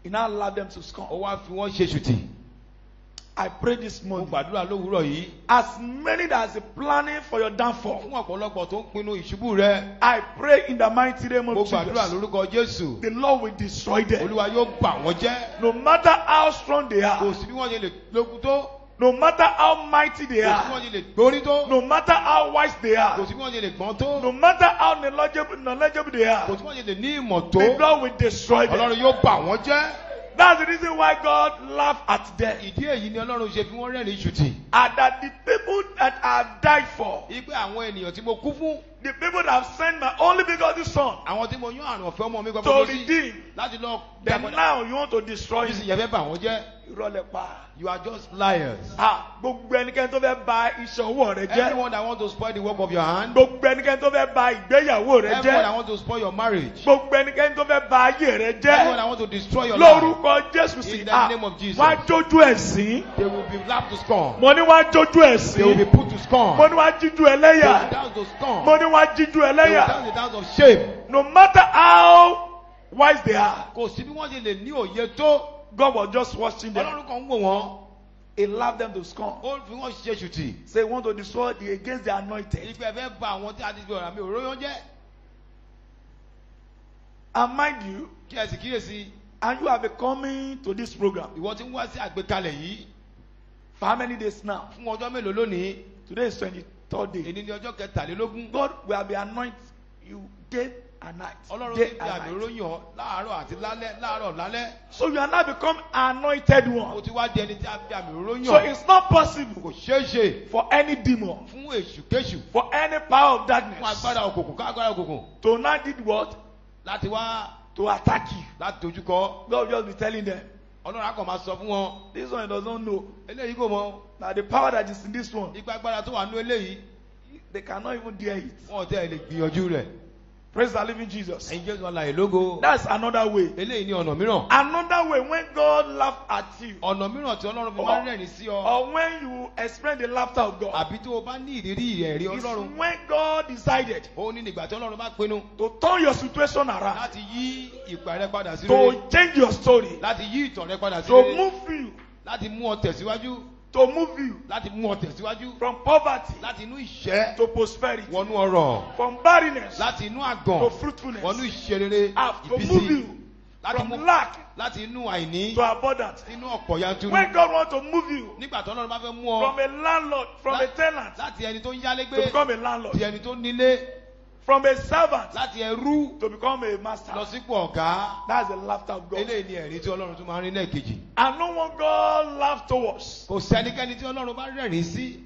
He now allowed them to ó scorn. wá fi wọ́n ṣe ṣùtì I pray this mo morning. gbàdúrà lówùúrọ̀ yìí. As many that are planning for your downfall, fún ọ̀pọ̀lọpọ̀ tó ń pinnu ìṣubú rẹ. I pray in the mighty name mo of gbàdúrà Jesus. lórúkọ jésù. The Lord will destroy them. olúwa yóò bà wọ́n jẹ́. No matter how strong they kò are, sí bí wọ́n ṣe lè lógun tó. No matter how mighty they kò sí bí wọ́n are, ṣe lè gbórí tó. No matter how wise they kò are, sí bí wọ́n ṣe lè gbọ́n tó. No matter how knowledgeable, they kò are, sí bí wọ́n ṣe lè ní ìmọ̀ tó. The Lord will destroy them. ọlọ́run yóò bà wọ́n jẹ́ That's the reason why God laughed at them. ìdí èyí ni ọlọ́run ṣe fi wọ́n rẹ́rìn ṣùtì And that the people that I died for, ipe àwọn ènìyàn tí mo kú fún the people that have sent my only begotten son àwọn tí mo yán àrùn ọ̀fẹ́ ọmọ mi to gbọ́dọ̀ sí redeem, láti lọ then now you want to destroy him. ẹ fẹ́ bà wọ́n jẹ́ Ìrọ̀lẹ́ pa. You are just liars Ah, gbogbo ẹnikẹ́ni tó fẹ́ ba iṣẹ́ ọwọ́ rẹ jẹ́. anyone that want to spoil the work of your hand Gbogbo ẹnikẹ́ni tó fẹ́ ba ìgbéyàwó rẹ anyone that jẹ́. want to spoil your marriage Gbogbo ẹnikẹ́ni tó fẹ́ ba ayé rẹ anyone jẹ́. that want to destroy your life Lórúkọ Jésù sí. In the name of Jesus. wá jójú ẹ̀sín. they will be laughed to scorn Mo ní wá jójú they will be ẹ̀sín. put to scorn Mo ní wá jíjú they will ẹlẹ́yà. down to scorn Mo ní wá jíjú they will ẹlẹ́yà. down the dance of shame No matter how wise they are, kò sí bí wọ́n ṣe lè ní òye tó God was just watching them. ọlọ́run kan ń wò wọ́n He allowed them to scorn. ó fi wọ́n ṣe ṣùtì Say, want to destroy the against the anointed. ipe ẹ fẹ́ bà àwọn tí a ti fi ọ̀rọ̀ àmì òróyàn jẹ́ And mind you, kí ẹ sì kíyèsí And you have been coming to this program ìwọ ti ń wá sí àgbékalẹ̀ yìí for how many days now? fún ọjọ́ mélòó lónìí Today is 23rd day. èyí ni ọjọ́ kẹtàlélógún God will been anoint you day and night. ọlọ́run ti fi àmì ròyìn ọ láàárọ̀ àti lálẹ́ láàárọ̀ lálẹ́. So you are now become anointed one. ti wá di ẹni tí a fi àmì ròyìn So ọ. it's not possible kò ṣeé ṣe. for any demon, fún èṣùkéṣù. for any power of fún darkness agbára òkùnkùn ká agbára òkùnkùn. to now did what? láti wá To attack you. láti dojúkọ. God will just be telling them, ọlọ́run akọ̀ máa sọ fún wọn. This one does not know. Eléyìí kò mọ. That the power that is in this one, ipa agbára tó wà nú eléyìí. they cannot even dare it. wọn ò tẹ́ ẹ lè gbìyànjú rẹ̀ Praise the living Jesus. That's another way. Another way when God laughs at you, ọ. Or when you experience the laughter of God, ọlọ́run. when God decided to turn your situation around, to change your story, to move you, to move you láti mú ọ tẹ̀síwájú. from poverty láti inú ìṣẹ́ to prosperity, wọnú ọrọ̀. from barrenness láti inú to àgàn fruitfulness, wọnú ìṣerere ah, to move you from lack láti inú àìní to abundance. sínú ọ̀pọ̀ yanturu. When God wants to move you nígbà tó ọlọ́run bá fẹ́ mú from ọ a landlord, from a tenant, láti ẹni tó ń to yálégbé become a landlord, di ẹni tó nílé from a servant láti ẹrú. to become a master. lọ sípò ọ̀gá. That's the laughter of God. eléyìí ni ẹ̀rí tí ọlọ́run tún máa ń rí lẹ́ẹ̀kejì. And no one God laughs towards, kò sẹ́nikẹ́ni tí ọlọ́run bá rẹ̀rìn sí.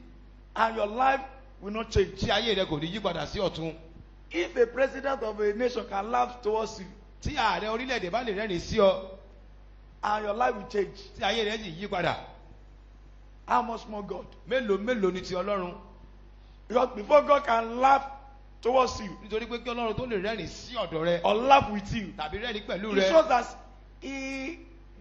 And your life will not change. tí ayé rẹ kò ní yí padà sí ọ̀tun If a president of a nation can laugh towards you, tí ààrẹ orílẹ̀-èdè bá lè rẹ́rìn sí ọ and your life will change, tí ayé rẹ sì yí padà. How much more God? mélòó mélòó ni ti ọlọ́run? Because before God can laugh towards you. Nítorí pé kí ọlọ́run tó lè rẹ́rìn sí ọ̀dọ̀ rẹ or laugh with you, tàbí rẹ́rìn pẹ̀lú it rẹ. shows that He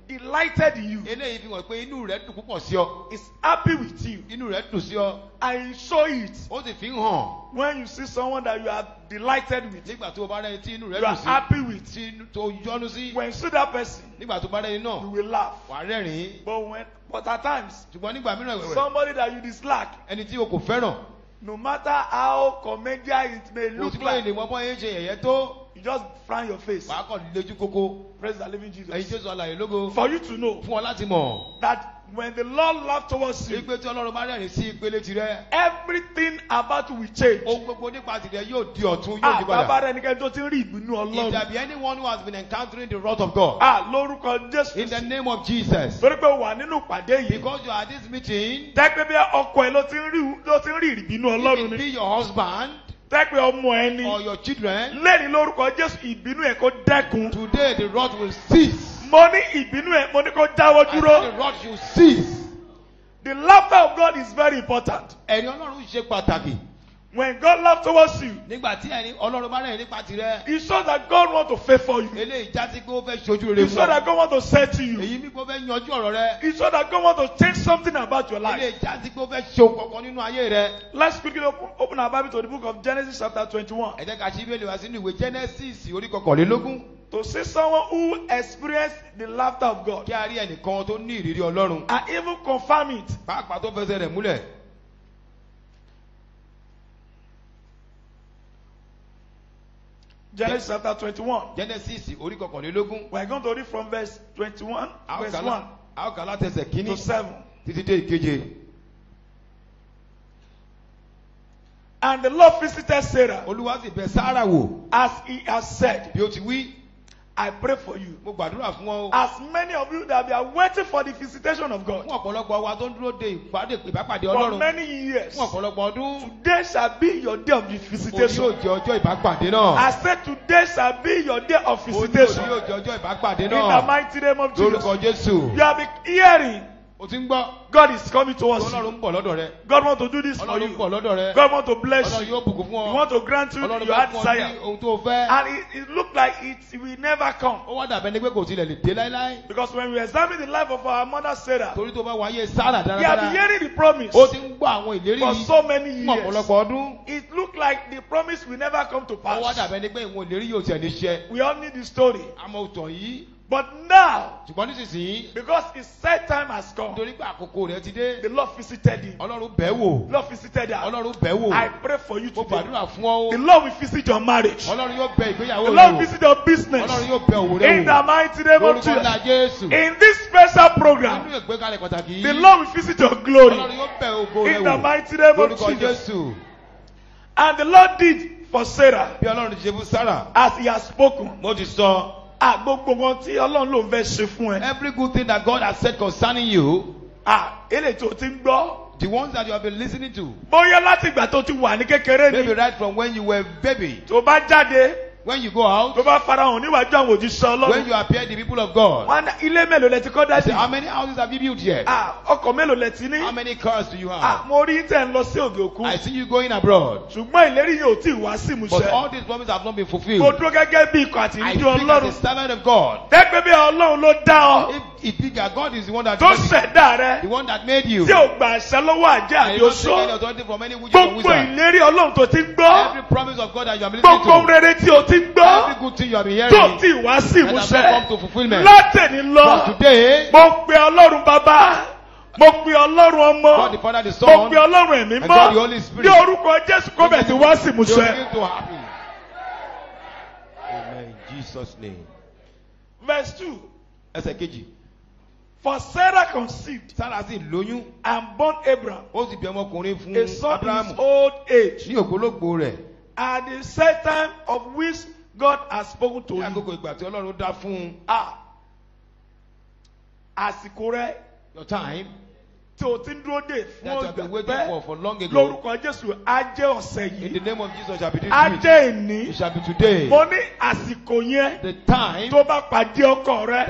delighted in you, eléyìí fi hàn pé inú rẹ dùn púpọ̀ sí ọ. Is happy with you, inú rẹ dùn sí ọ. And He show it. Ó sì fi hàn. When you see someone that you are delighted with, nígbà tó o bá rẹ́ni tí inú rẹ you are dùn sí happy with. tí tó yọ́nú sí When you see that person, nígbà tó bá rẹ́ni you náà will laugh. wà á rẹ́rìn But when, but at times, ṣùgbọ́n nígbà mìíràn somebody that you dislike, ẹni tí o kò fẹ́ràn no matter how comedian it may look like, lè mọ bọ́ yẹn ṣe yẹ̀yẹ́ tó you just frown your face. wàá kàn lójú kókó Praise the living Jesus. jésù alàyè lógo For you to know fún ọ láti mọ̀ that when the Lord laughs towards you, wípé tí ọlọ́run bá rẹ́rìn sí ìpele tirẹ̀ everything about you will change. ohun gbogbo nípa tìrẹ yóò di ọ̀tún yóò Ah, di padà. bàbá rẹ̀ nìkan tó ti ń rí ìbínú If there Ọlọ́run. be anyone who has been encountering the wrath of God, Ah, lórúkọ Jésù. in the name of Jesus, Torí pé o wà nínú ìpàdé yìí. because you are at this meeting, Tẹ́pẹ́ bí ọkọ ẹ ló ti ń rí ló ti ń rí ìbínú Ọlọ́run it ni. be your husband Tẹ́pẹ́ ọmọ ẹ ni. or your children, Lẹ́rìí lórúkọ Jésù ìbínú ẹ̀ kó dẹ́kun. today the wrath will cease. Mo ní ìbínú ẹ̀ mo ní kó say dúró. the wrath should cease. The laughter of God is very important. Ẹ̀rín Ọlọ́run ṣe pàtàkì. When God laughs towards you, Nígbà tí ẹ̀rín Ọlọ́run bá rẹ̀ nípa tirẹ̀, it shows that God wants to favor you. eléyìí já sí pé ó fẹ́ ṣojú rere It shows fún ọ. that God wants to say to you. Èyí mi kò fẹ́ yanjú ọ̀rọ̀ rẹ. It shows that God wants to change something about your life. Eléyìí já sí pé ó fẹ́ ṣe kankan nínú ayé rẹ. Let's quickly open, open our Bible to the book of Genesis chapter 21. Ẹ jẹ́ ká ṣí Bíbélì wá sínú ìwé Genesis orí kọkànlélógún. To see someone who experienced the laughter of God Kí a rí ẹnìkan tó ní ìrírí Ọlọ́run. and even confirm it. Pàápàá tó fẹsẹ̀ rẹ̀ múlẹ̀. Genesis chapter 21. Genesis orí kọkànlélógún. We're going to read from verse 21, A ó verse kà 1 lá- a ó kà látẹsẹ̀ kínní to 7. títí dé ìkeje. And the Lord visited Sarah Olúwa sì bẹ̀ Sárà wò as he has said, bí ó ti wí. I pray for you. Mo gbàdúrà fún ọ. o. As many of you that are waiting for the visitation of God Fún ọ̀pọ̀lọpọ̀ wa tó ń dúró de ìpàdé ìbápàdé for Ọlọ́run. many years, Fún ọ̀pọ̀lọpọ̀ ọdún. today shall be your day of the Òní visitation. yóò jẹ́ ọjọ́ ìbápàdé náà. I said today shall be your day of Òní òní visitation. yóò jẹ́ ọjọ́ ìbápàdé In the náà. mighty name of Jesus. Lórúkọ Jésù. You have been hearing O ti ń gbọ́. God is coming towards you. Ọlọ́run ń bọ̀ lọ́dọ̀ rẹ. God want to do this for Ọlọ́run ń you. bọ̀ lọ́dọ̀ rẹ. God want to bless Ọlọ́run you. yóò bùkún fún He ọ. want to grant you Ọlọ́run your heart fún desire. ohun tó fẹ́. And it, it look like it will never come. Ó wá dàbẹ́ ni pé kò tilẹ̀ lè dé láéláé. Because when we examine the life of our mother Sarah, Torí tó bá wáyé Sárà we have been dáradára. hearing the promise Ó ti ń gbọ́ àwọn ìlérí for yìí so many fún years. ọ̀pọ̀lọpọ̀ ọdún. It look like the promise will never come to Ó wá pass. dàbẹ́ ni pé ìwọ̀n ìlérí yóò tiẹ̀ ní ṣẹ. We all need the story Àmọ́ òtàn yìí But now, because his set time has come, the Lord visited him. The Lord visited her. I pray for you today. The Lord will visit your marriage. The Lord visit your business. In the mighty name of Jesus. In this special program, the Lord will visit your glory. In the mighty name of Jesus. And the Lord did for sarah as he has spoken. Ah, gbogbo wọn tí Ọlọ́run ló ń fẹ́ ṣe fún ẹ. every good thing that God has said concerning you Ah, eléyìí tó ti ń gbọ́. the ones that you have been listening to Bóyá láti ìgbà tó ti wà ní kékeré maybe ni. right from when you were baby Tó bá jáde, when you go out tó bá farahàn níwájú àwọn òjíṣẹ́ when Ọlọ́run. you appear the people of God Wọ́n ilé mélòó lẹ ti kọ́ say how dájú? many houses have you built here Ah, ọkọ̀ mélòó lẹ ti ní? how many cars do you Ah, have mo rí tẹ̀ ń lọ sí òkè òkun. I see you going abroad Ṣùgbọ́n ìlérí yóò tí ì wá sí but ìmúṣẹ. all these promises have not been Mo fulfilled dúró gẹ́gẹ́ bí ikọ̀ àti I ìjọ speak as a Ọlọ́run. servant of God Dẹ́gbẹ́ bí Ọlọ́run ló dá ọ. if that God is the one that Tó ṣẹ̀dá rẹ. the one that made you Tí ò gbà àṣẹ lọ́wọ́ àjẹ́ and or Gbogbo ìlérí Ọlọ́run tó ti gbọ́. every promise of God that you have been listening Gbogbo to rere tí o ti gbọ́. every good thing you have been Tó hearing ti wá sí that has not come ìmúṣẹ. to fulfillment Látẹ̀ni lọ. today Mo pe Ọlọ́run bàbá. Mo pe Ọlọ́run ọmọ. Mo pe Ọlọ́run ẹ̀mí and mọ́. Ní orúkọ Jésù kó bẹ̀ sí wá sí ìmúṣẹ. amen Jesus name Verse two. ẹsẹ̀ kejì For Sarah conceived Sarah sì lóyún. and born Abraham. Ó sì bí ọmọkùnrin fún a son in Abrahamu. his old age. ní ògbólógbò rẹ̀. At the set time of which God has spoken to ní him. àkókò ìgbà tí Ọlọ́run dá fún un. Ah, àsìkò rẹ. Your time tí o ti ń dúró dè fún ọgbà pẹ́ for long ago. Lórúkọ Jésù jẹ́ ọ̀sẹ̀ in the yìí jẹ́ ìní. Mo ní àsìkò yẹn the time tó bá pàdé ọkọ rẹ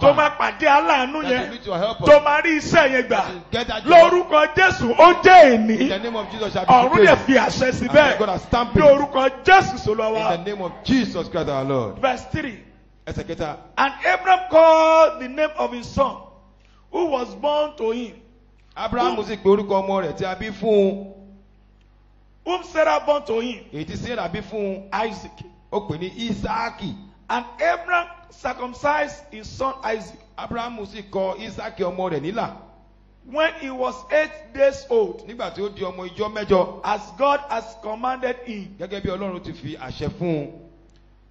tó bá pàdé aláàánú yẹn tó máa rí iṣẹ́ yẹn gbà. lórúkọ Jésù ó jẹ́ in the ìní. name of Jesus shall be Ọ̀run lè fi àṣẹ sí and bẹ́ẹ̀ God has stamped ní it. orúkọ Jésù sọlọ in wa. the name of Jesus Christ our Lord. Verse three. And Abraham called the name of his son, who was born to him, Abrahamu sì pe orúkọ ọmọ rẹ̀ tí a bí fún un. Whom Sarah born to him, èyí tí Sarah bí fún un Isaac. ó pè ní Isaaki. And Abraham circumcised his son Isaac. Abrahamu sì kọ Isaaki ọmọ rẹ̀ nílà. When he was eight days old, nígbà tí ó di ọmọ ijọ́ mẹ́jọ as God has commanded him. gẹ́gẹ́ bí Ọlọ́run ti fi àṣẹ fún un.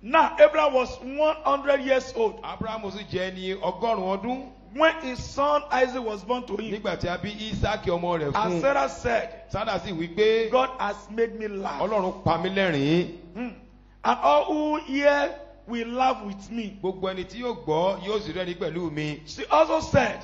Now Abraham was 100 years old. Abrahamu sì jẹ́ ẹni ọgọ́rùn-ún ọdún when his son Isaac was born to him. nígbà tí a bí Isaaki ọmọ rẹ̀ fún And Sarah said, Sádà sì wí pé God has made me laugh. Ọlọ́run pa mí lẹ́rìn-ín Hmm. And all who hear will laugh with me. gbogbo ẹni tí yóò gbọ́ yóò sì rẹ́ni pẹ̀lú mi She also said,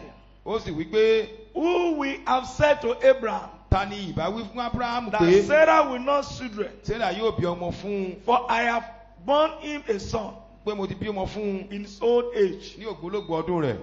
ó sì wí pé Who we have said to Abraham ta ni ìbá wí fún Abrahamu that pé Sarah will not children, Sarah yóò bí ọmọ fún for I have born him a son pé mo ti bí ọmọ fún in his old age. ní ògbólógbò ọdún rẹ̀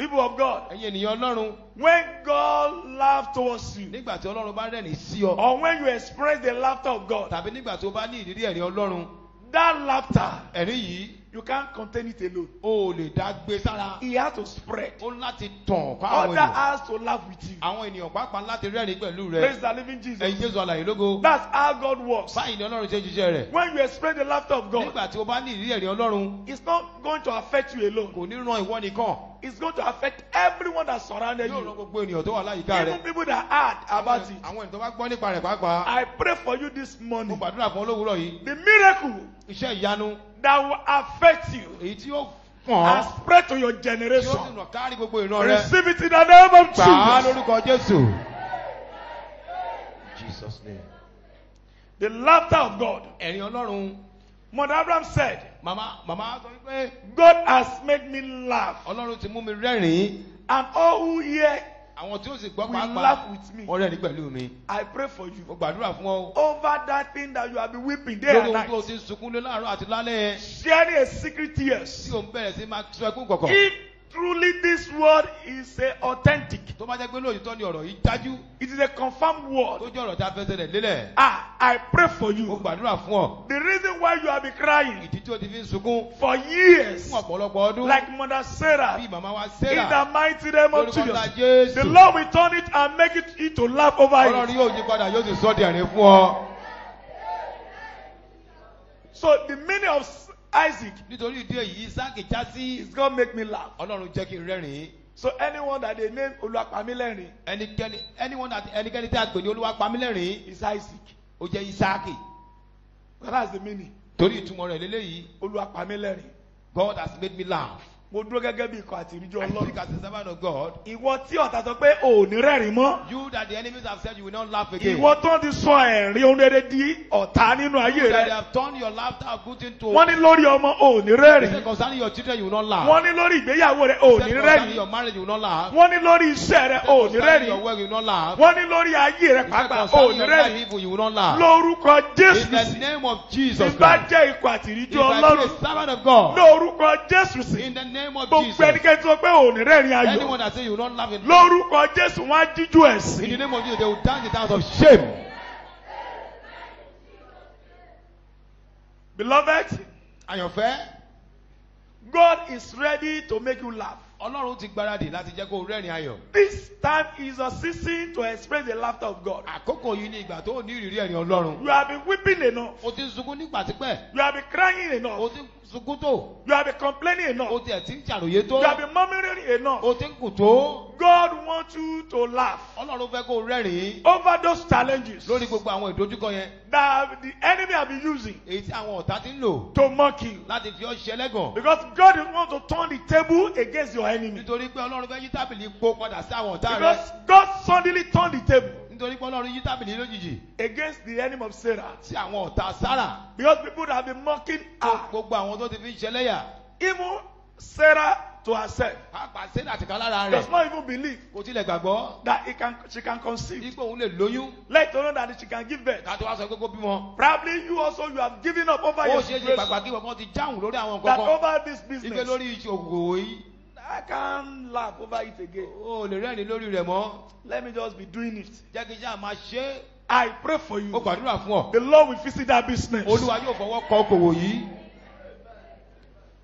People of God, ẹ̀yin ènìyàn Ọlọ́run. when God laughs towards you, nígbà tí Ọlọ́run bá rẹ́rìn sí ọ. or when you experience the laughter of God, tàbí nígbà tí o bá ní ìrírí ẹ̀rín Ọlọ́run. that laughter, ẹ̀rín yìí you can't contain it alone. o lè dá gbé sára He has to spread. ó láti tàn fún àwọn Other ènìyàn has to laugh with you. àwọn ènìyàn pàápàá láti rẹ́rìn pẹ̀lú Praise rẹ̀ the living ẹ̀yin Jesus. Jésù alàyè lógo That's how God works. báyìí ni Ọlọ́run ṣe ṣiṣẹ́ rẹ̀ When you experience the laughter of God, nígbà tí o bá ní ìrírí ẹ̀rín Ọlọ́run it's not going to affect you alone. kò ní ran ìwọ nìkan It's going to affect everyone that surrounded yóò ran you. gbogbo ènìyàn tó wà láyìíká rẹ̀ Even people that heard about it. àwọn ènìyàn tó bá gbọ́ nípa rẹ̀ pàápàá I pray for you this mo morning. gbàdúrà fún olówùúrọ̀ yìí The miracle iṣẹ́ ìyanu that will affect you èyí tí ó and kàn spread to your tí ó sì generation. nà kárí gbogbo ìran rẹ̀ Receive it in the name of Jesus. lórúkọ Jésù. Jesus name. The laughter of God. ẹ̀rín Ọlọ́run Mother Abraham said, màmá màmá sọ wípé God has made me laugh, Ọlọ́run ti mú mi rẹ́rìn-ín and all who hear àwọn tí ó sì gbọ́ will pàápàá laugh with me. wọ́n rẹ́rìn pẹ̀lú mi I pray for you. mo gbàdúrà fún ọ Over that thing that you have been weeping day lórí and ohun tó o night, ti sunkún lé láàárọ̀ àti lálẹ́ sharing a secret tears. tí o ń bẹ̀rẹ̀ sí máa sọ ẹkún kọ̀kọ̀ If truly this word is a authentic, tó bá jẹ́ pé lóòótọ́ ni ọ̀rọ̀ yìí dájú it is a confirmed tó word. jẹ́ ọ̀rọ̀ tí a fẹsẹ̀ rẹ̀ lélẹ̀. Ah, I pray for mo you. gbàdúrà fún ọ. The reason why you have been crying. Ìdí tí o ti fi ń sunkún. For years, fún ọ̀pọ̀lọpọ̀ ọdún. Like Mother Sarah, bí màmá wa in Sarah the mighty name of lórúkọ ńlá Jesus, the Jésù. Lord will turn it and make it, it to laugh over Ọlọ́run you. yóò yí padà yóò sì sọ́ di ẹ̀rín fún ọ. So the meaning of Isaac, nítorí ìdí èyí isaki já sí is God make me laugh. ọlọ́run jẹ́ kí n rẹ́rìn-ín So anyone that they name Oluwapamilerin ẹnikẹ́ni anyone that ẹnikẹ́ni tí a pè ní olúwa pamílẹ́rìn is Isaac. ó jẹ́ But that's the meaning. torí ìtumọ̀ rẹ̀ lélẹ́yìí Oluwapamilerin. God has made me laugh Mo dúró gẹ́gẹ́ bí ikọ̀ àti ìríjú I speak Ọlọ́run. as a servant of God Ìwọ tí ọ̀tá sọ pé o ò ní rẹ́rìn mọ́. you that the enemies have said you will not laugh again Ìwọ tó ti sọ ẹ̀rín ohun rere di ọ̀tá nínú ayé you that they rẹ. have turned your laughter and put into Wọ́n ní lórí ọmọ o ò ní They say rẹ́rìn. concerning your children you will not laugh Wọ́n ní lórí ìgbéyàwó rẹ o ò They say concerning rẹ́rìn. your marriage you will not laugh Wọ́n ní lórí iṣẹ́ rẹ They say o ò ní concerning your rẹ́rìn. work you will not laugh Wọ́n ní lórí ayé rẹ They say pàápàá o ò concerning ní your life rẹ́rìn. evil you will not laugh Lórúkọ in the name of Jesus Christ jẹ́ ikọ̀ àti ìríjú if I be Ọlọ́run. a servant of God Lórúkọ Jésù sí. in the name of Gbogbo Jesus. ẹnikẹ́ni tó pé ò ní rẹ́rìn anyone that say you not laugh in Lórúkọ Jésù wọ́n á jíjú in the name of Jesus they will dance the dance of shame. Beloved, are you àyànfẹ́ God is ready to make you laugh. Ọlọ́run ti gbáradì láti jẹ́ kó o rẹ́rìn ayọ̀ This time is a season to express the laughter of God. àkókò yìí ni ìgbà tó o ní ìrírí ẹ̀rín Ọlọ́run You have been weeping enough. o ti sunkún nígbà tipẹ́ You have been crying o enough. ti ń sunkún tó You have been complaining o enough. tiẹ̀ ti ń ṣàròyé tó You have been murmuring enough. o ti ń kùn tó God wants you to laugh Ọlọ́run fẹ́ kó o rẹ́rìn over those challenges lórí gbogbo àwọn ìdojúkọ yẹn that the enemy have been using èyí tí àwọn ọ̀tá ti ń lò to mock you. láti fi ọ́ ṣẹlẹ́gàn Because God wants to turn the table against your enemy. nítorí pé Ọlọ́run fẹ́ yí tábìlì po padà sí àwọn ọ̀tá rẹ. Because God suddenly turned the table nítorí pé Ọlọ́run yí tábìlì lójijì. against the enemy of Sarah. sí àwọn ọ̀tá Sárà. Because people that have been mocking her, gbogbo àwọn tó ti fi ń ṣẹlẹ́yà. Even Sarah to herself, pàápàá sẹ́dá àtìká lára does rẹ̀. not even believe kò tilẹ̀ gbàgbọ́. that he can, she can conceive. ipò òun lè lóyún. Let her know that she can give birth. ká tó wá sọ pé kó bímọ. Probably you also you have given up over ó your ṣeé ṣe situation. pàpà kí kankan ti jáhùn lórí àwọn That nǹkan over this kan business, ipe lórí iṣẹ́ òkòwò yìí I can't laugh over it again. ó lè rẹ́rìn lórí rẹ̀ mọ́ Let me just be doing it. jẹ́ kí iṣẹ́ àmà ṣe é I pray for ó you. gbàdúrà fún ọ The Lord will visit that business. olúwa yóò fọwọ́ kọ okòwò yìí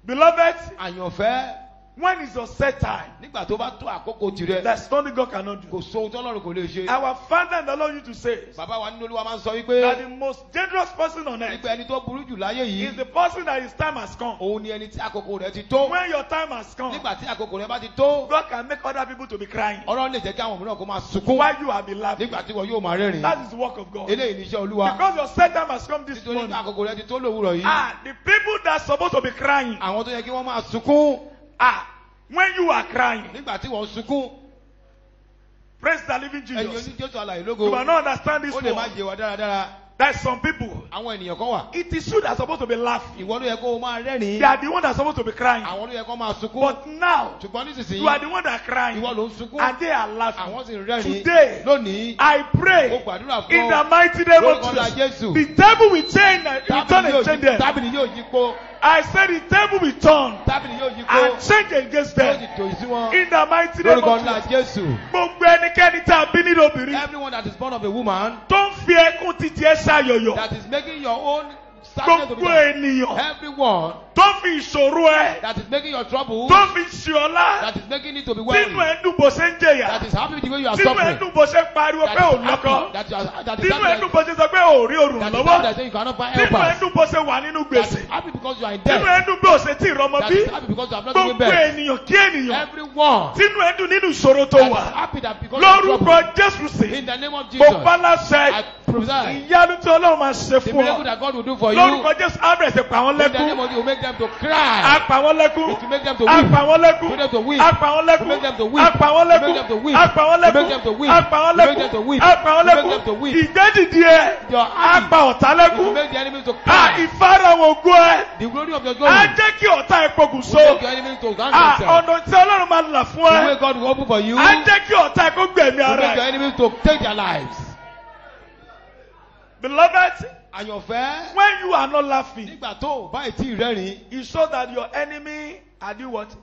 Beloved, àyànfẹ́ when is your set time? nígbà tó bá tó àkókò tirẹ̀ There's nothing God cannot do. kò sóhun tọ́lọ́run kò lè ṣe Our Father in the Lord used to say bàbá wa nínú olúwa máa ń sọ that wípé the most dangerous person on earth nípa ẹni tó burú jù láyé is yìí the person that his time has come. òun ni ẹni tí àkókò rẹ̀ ti tó When your time has come, nígbà tí àkókò rẹ̀ bá ti tó God can make other people to be crying ọlọ́run lè jẹ́ kí àwọn mìíràn kó máa sunkún while you have been laughing. nígbà tí wọn yóò máa rẹ́rìn That is the work of God. eléyìí níṣẹ́ olúwa Because your set time has come this morning. pé àkókò rẹ̀ ti tó lòwúrọ̀ yìí Ah, the people that are supposed to be crying. àwọn tó yẹ kí wọ́n máa sunkún Ah, when you are crying, nígbà tí wọ́n sunkún praise the living ẹ̀yin Jesus. oní jésù You lógo might not understand this ó lè má jẹ wa dáradára There's some people. àwọn ènìyàn kan wà It is you that are supposed to be laughing. ìwọ ló yẹ kó o máa They rẹ́rìn are the one that are supposed to be crying. àwọn ló yẹ kó máa sunkún But now, ṣùgbọ́n nísinsìnyí you are the one that are crying. ìwọ ló ń sunkún And they are laughing. àwọn sì ń rẹ́rìn Today, lónìí I pray gbàdúrà fún in the ọ mighty name of lórúkọ ńlá Jesus. jésù The table will change, and change yí them. tábìlì yóò yí po I said the table will turn and change against them. In the mighty name of Jesus. Gbogbo ẹnikẹ́ni tí a bí nínú obìnrin everyone that is born of a woman tó ń fi ẹkún títí ẹ ṣàyọ̀yọ̀. that is making your own Gbogbo ènìyàn everyone tó fi ìṣòro ẹ that is making your trouble tó fi ṣe ọlá that is making it to be tínú wealthy ẹ dùn bó ṣe ń jẹyà that is happy with the way you are tínú ẹ suffering dùn bó ṣe ń pariwo pé ò lọ́kọ that you are that is tínú ẹ happy dùn bó ṣe sọ pé ò rí òrùn lọ́wọ́ that say you cannot buy tínú ẹ helpers dùn bó ṣe wà nínú gbèsè is happy because you are in tínú debt ẹ dùn bó ṣe tí ìrọmọ bí gbogbo ènìyàn kí ènìyàn everyone tínú ẹ dùn nínú ìṣòro tó wà lórúkọ Jésù sí mo bá láṣẹ ìyanu tí Ọlọ́run máa ṣe fún ọ lórúkọ Jésù ábẹ̀rẹ̀ sí pa wọ́n lẹ́kún. á pa wọ́n lẹ́kún. Á pa wọ́n lẹ́kún. Á pa wọ́n lẹ́kún. Make them to weep. á pa wọ́n lẹ́kún. á pa wọ́n lẹ́kún. á pa wọ́n lẹ́kún. á pa wọ́n lẹ́kún. weep. ìgbẹ́dìdì ẹ á pa ọ̀tá lẹ́kún. á ìfarahàn ògo ẹ. Á jẹ́ kí ọ̀tá ẹ á themselves. ọ̀nà tí Ọlọ́run máa là fún ẹ. Á jẹ́ kí ọ̀tá ẹ kó gbẹ̀mí ara ẹ. beloved àyànfẹ́ when you are not laughing. Nígbà tó o bá ètí rẹ́rìn it shows that your enemy are doing what?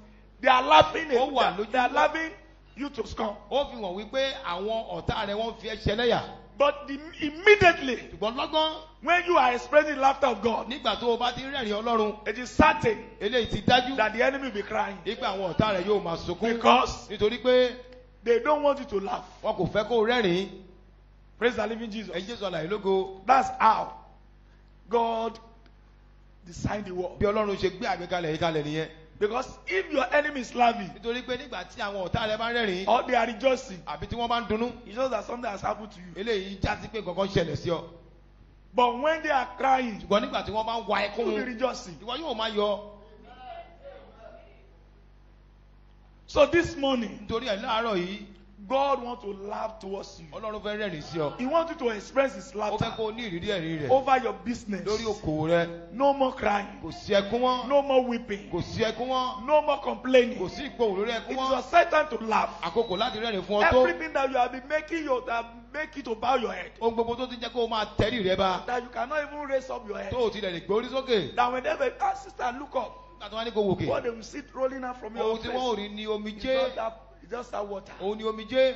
They are laughing. Ó wà lójú- they are laughing. You to scorn ó fi hàn wípé àwọn ọ̀tá rẹ̀ wọ́n fi ẹ́ ṣẹlẹ́yà but the, immediately ṣùgbọ́n lọ́gán. when you are expressing laughter of God nígbà tó o bá ti rẹ́rìn ọlọ́run it is certain eléyìí ti dájú that the enemy will be crying. wípé àwọn ọ̀tá rẹ̀ yóò máa sunkún. Because nítorí pé they don't want you to laugh. wọn kò fẹ́ kó o rẹ́rìn praise the living Jesus. Ẹ̀yin jésù àlàyé lógo. That's how God designed the world. bí ọlọ́run ṣe gbé àgbékalẹ̀ yìí kalẹ̀ nìyẹn Because if your enemy is laughing nítorí pé nígbà tí àwọn ọ̀tá rẹ bá ń or they are rejoicing, àbí tí wọ́n bá ń dunnú it shows that something has happened to you. eléyìí já sí pé kankan ṣẹlẹ̀ sí ọ But when they are crying, ṣùgbọ́n nígbà tí wọ́n bá ń wa you ẹkún will be rejoicing. ìwọ yóò máa yọ So this morning, nítorí ẹ̀ láàárọ̀ yìí God wants to laugh towards you. ọlọ́run fẹ́ rẹ́rìn sí ọ He wants you to express His ó fẹ́ laughter kó o ní ìrírí ẹ̀rín rẹ̀ over your business. lórí okòwò rẹ No more crying. kò sí ẹkún mọ́ No more weeping. kò sí ẹkún mọ́ No more complaining. kò sí ìgbóhùn lórí ẹkún It is mọ́ your set time to laugh. àkókò láti rẹ́rìn fún ọ tó Everything that you have been making you that make you to bow your head. ohun gbogbo tó ti jẹ́ kó o máa tẹ́rì rẹ bá That you cannot even raise up your head. tó o ti lè gbé orí sókè That whenever ah sister look up, ní kó wòkè what they will see rolling out from your ohun face. tí wọ́n ò rí It's omijé not that, it's just that water. òun ni omijé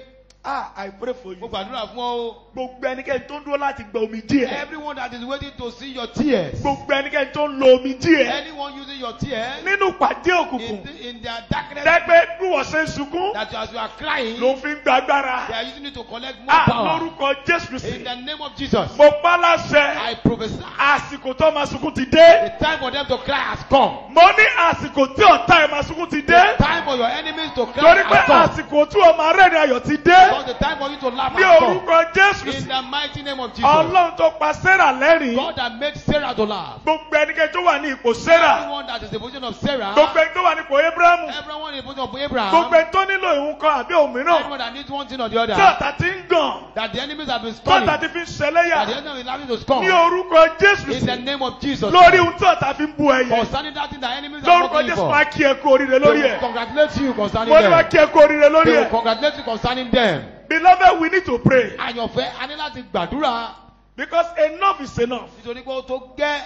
Ah, I pray for mo you. gbàdúrà fún ọ o Gbogbo ẹnikẹ́ni tó ń dúró láti gba omijé ẹ̀. everyone that is waiting to see your tears Gbogbo ẹnikẹ́ni tó ń lo omijé ẹ̀. anyone using your tears Nínú pàdé in, òkùnkùn. the, in their darkness Dẹ́gbẹ́ bí wọ́n ṣe ń sunkún that as you are crying ló fi ń gbàgbára. they are using it to collect more Ah, power lórúkọ Jésù in Kristi. the name of Jesus Mo pa láṣẹ. I prophesy Àsìkò tó máa sunkún ti dé. the time for them to cry has come Mo ní àsìkò tí ọ̀tá ẹ̀ máa sunkún ti dé. time for your enemies to cry Torí pé has come àsìkò tí o máa rẹ́rìn ayọ̀ ti dé. Because the time for you to laugh Ní has come orúkọ Jésù in the mighty name of Jesus Ọlọ́run tó pa Sarah lẹ́rìn. God that made Sarah to laugh Gbogbo ẹnikẹ́ni tó wà ní ipò Sarah. everyone that is in the position of Sarah Gbogbo ẹni tó wà ní ipò Abrahamu. everyone in the position of Gbogbo Abraham ẹni tó nílò ìhun kan àbí òmíràn. everyone that needs one thing or the other ti ń gàn. that the enemies have been scorning that ti fi ń the ṣẹlẹ́yà. enemies have been to scorn Ní orúkọ Jésù in the name of Jesus Lórí ohun tí ọ̀tá fi ń bu ẹyẹ. concerning that thing that enemies are Lórúkọ looking Jésù for máa kí ẹ kú oríire they lórí will ẹ̀. congratulate you concerning Mo ní máa them kí ẹ kú oríire lórí they will ẹ̀. congratulate you concerning them Beloved, we need to pray. àyànfẹ́ a ní láti gbàdúrà Because enough is enough. nítorí pé ó tó gẹ́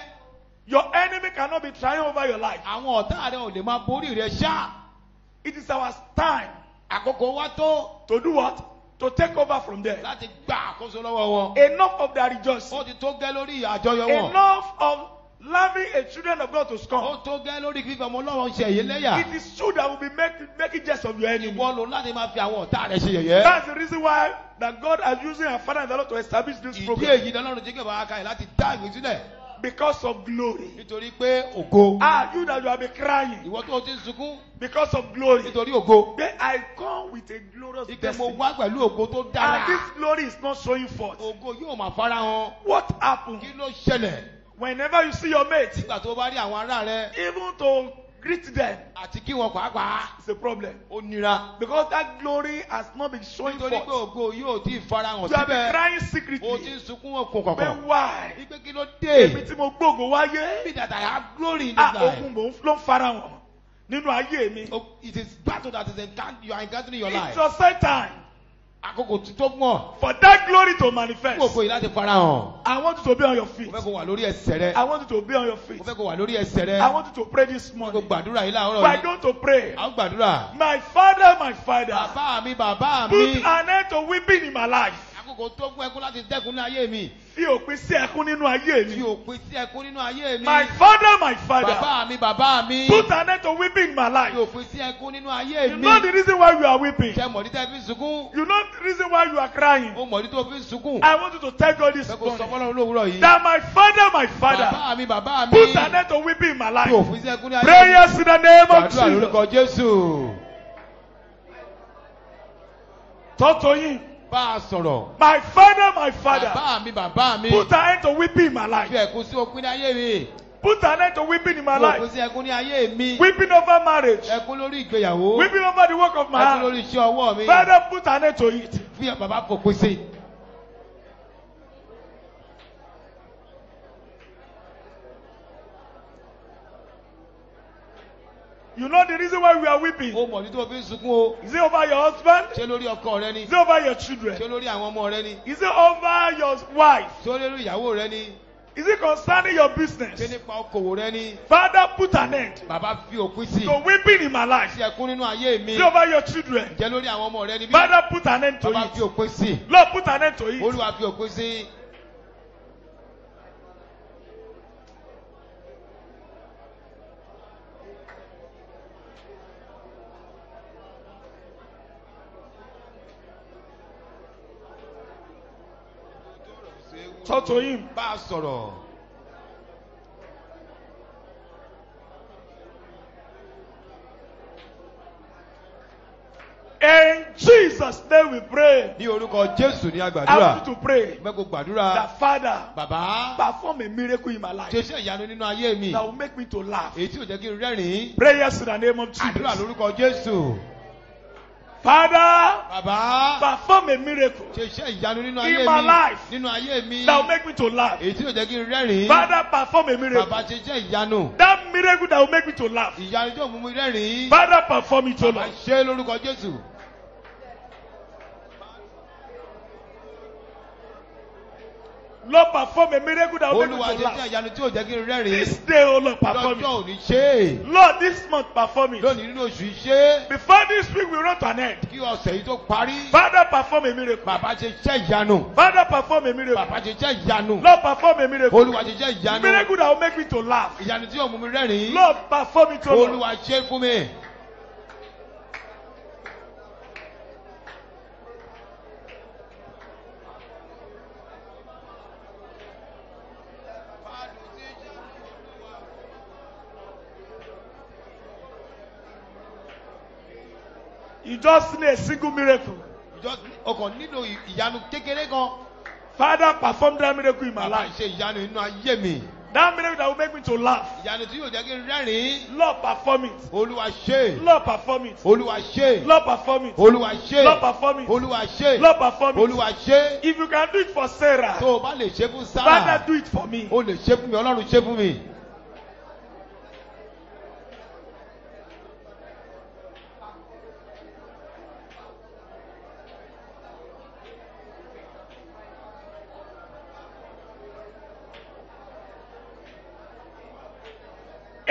Your enemy cannot be trying over your life. àwọn ọ̀tá rẹ ò lè máa borí rẹ ṣá It is our time àkókò wa tó to do what? To take over from there. láti gba àkóso lọ́wọ́ wọn Enough of their rejoicing. ó ti tó gẹ́ lórí àjọyọ̀ wọn Enough of loving a children of God to ó scorn. tó gẹ́ lórí fífi ọmọ ọlọ́run ṣe èyí lẹ́yà It is true that we'll be making, making jest of your enemy. ìwọ lò láti máa fi àwọn ọ̀tá rẹ ṣe yẹ̀yẹ́ That's the reason why that God is using our Father and the Lord to establish this ìdí program. èyí lọ́lọ́run jẹ́ kí bàbá láti dá ìwé sílẹ̀ Because of glory. nítorí pé ògo Ah, you that you have been crying. ìwọ tó o ti ń sunkún Because of glory. nítorí ògo Then I come with a glorious ike mo destiny. wá pẹ̀lú ògo tó And dára this glory is not showing forth. ògo yóò máa fara hàn What happened? kí ló ṣẹlẹ̀ Whenever you see your mate, nígbà tó o bá rí àwọn ará rẹ even to greet them, àti kí wọn pàápàá it's a problem. ó nira Because that glory has not been showing nítorí pé forth. ògo yóò tí ì fara hàn You have been síbẹ̀ crying o ti secretly. ń sunkún òkun But kọ̀ọ̀kan why? wípé kí ló dé Èmi tí mo gbóògùn wáyé. that I have glory in Ah, this life ogun mò ń ló ń fara hàn nínú ayé mi. It is battle that is encount you are encountering in your life It's your set time àkókò tí tó mọ̀ for that glory to manifest. ògo yìí láti fara hàn I want you to be on your feet. mo fẹ́ kó wà lórí ẹsẹ̀ rẹ I want you to be on your feet. mo fẹ́ kó wà lórí ẹsẹ̀ rẹ I want you to pray this mo morning. gbàdúrà yìí láàárọ̀ yìí going to pray. ń gbàdúrà My father, my father, bàbá mi bàbá put mi an end to weeping in my life. Àkókò tó fún ẹkún láti dẹ́kun ní ayé mi Fi òpin sí ẹkún nínú ayé mi. òpin sí ẹkún nínú ayé mi My father, my father, bàbá mi bàbá mi put an end to weeping in my life. òpin sí ẹkún nínú ayé You mi know the reason why you are weeping. ṣe mọ̀dí tẹ́ fi sunkún You know the reason why you are crying. ó mọ̀dí tó fi sunkún I want you to tell God this fẹ́ kó sọ morning fọlọ́run lówùúrọ̀ yìí that my father, my father, bàbá mi bàbá mi put an end to weeping in my life. òpin sí ẹkún ní ayé mi Prayers in the name of gbàdúrà lórúkọ Jesus. Jésù to him. Bá a sọ̀rọ̀ My father, my father, bàbá mi bàbá mi put an end to weeping in my fi life. ẹkún sí òpin ní ayé mi Put an end to weeping in my fi òpin life. sí ẹkún ní ayé mi Weeping over marriage. ẹkún lórí ìgbéyàwó Weeping over the work of my ẹkún hand. lórí iṣẹ́ ọwọ́ mi Father, put an end to it. fi bàbá fòpin sí. You know the reason why we are weeping. ó mọ̀ ní tó fi ń sunkún o Is it over your husband? ṣé lórí ọkọ rẹ ni Is it over your ṣé children? lórí àwọn ọmọ rẹ ni Is it over your wife? ṣé lórí ìyàwó rẹ ni Is it concerning your ṣé business? nípa okòwò rẹ ni Father, put an end bàbá fi òpin sí to weeping in my life. sí ẹkún nínú ayé mi Is it over your children? jẹ́ lórí àwọn ọmọ rẹ ni bí Father, put an end to bàbá fi it. òpin sí Lord, put an end to it. olúwa fi òpin sí. tọ́tò yìí ń bá a sọ̀rọ̀. In Jesus' name we pray. Ní orúkọ Jésù ní agbàdúrà. I want you to pray. Mẹ́kò gbàdúrà. The father. Bàbá. Perform a miracle in my life. Jésù ìyanu nínú ayé mi. That will make me to laugh. Èyí tí ò jẹ́ kí n rẹ́rìn-ín. Prayers in the name of Jesus. Àdúrà lórúkọ Jésù. Father, bàbá perform a miracle In my life. that will make me to laugh. Father, perform a miracle. That miracle that will make me to laugh. Father, perform it, O bàbá Lord. Lord, perform a miracle that will make ṣe to laugh. ìyanu tí ò jẹ́ kí n rẹ́rìn-ín This day, O Lord, perform lọ́jọ́ it. òní ṣe é Lord, this month, perform it. lónìí nínú oṣù ṣe é Before this week, we run to an end. kí ọ̀sẹ̀ yìí tó parí Father, perform a miracle. bàbá ṣe iṣẹ́ ìyanu Father, perform a miracle. bàbá ṣe iṣẹ́ ìyanu Lord, perform a miracle. ìyanu Miracle that will make me to laugh. ìyanu tí ò mú mi rẹ́rìn-ín Lord, perform it, O Lord. olúwa ṣe fún mi. You just need a single miracle. Just ọkàn nílò ìyanu kékeré kan. Father, perform that miracle in my life. ṣe ìyanu nínú ayé mi. That miracle that will make me to laugh. Ìyanu tí yóò jẹ́ kí n rẹ́rìn-ín. Lord, perform it. Olúwa ṣe. Lord, perform it. Olúwa ṣe. Lord, perform it. Olúwa ṣe. Lord, perform it. Olúwa ṣe. Lord, perform it. Olúwa ṣe. If you can do it for Sarah, Tó o bá lè ṣe fún Sára. Father, do it for me. O lè ṣe fún mi, Ọlọ́run ṣe fún mi.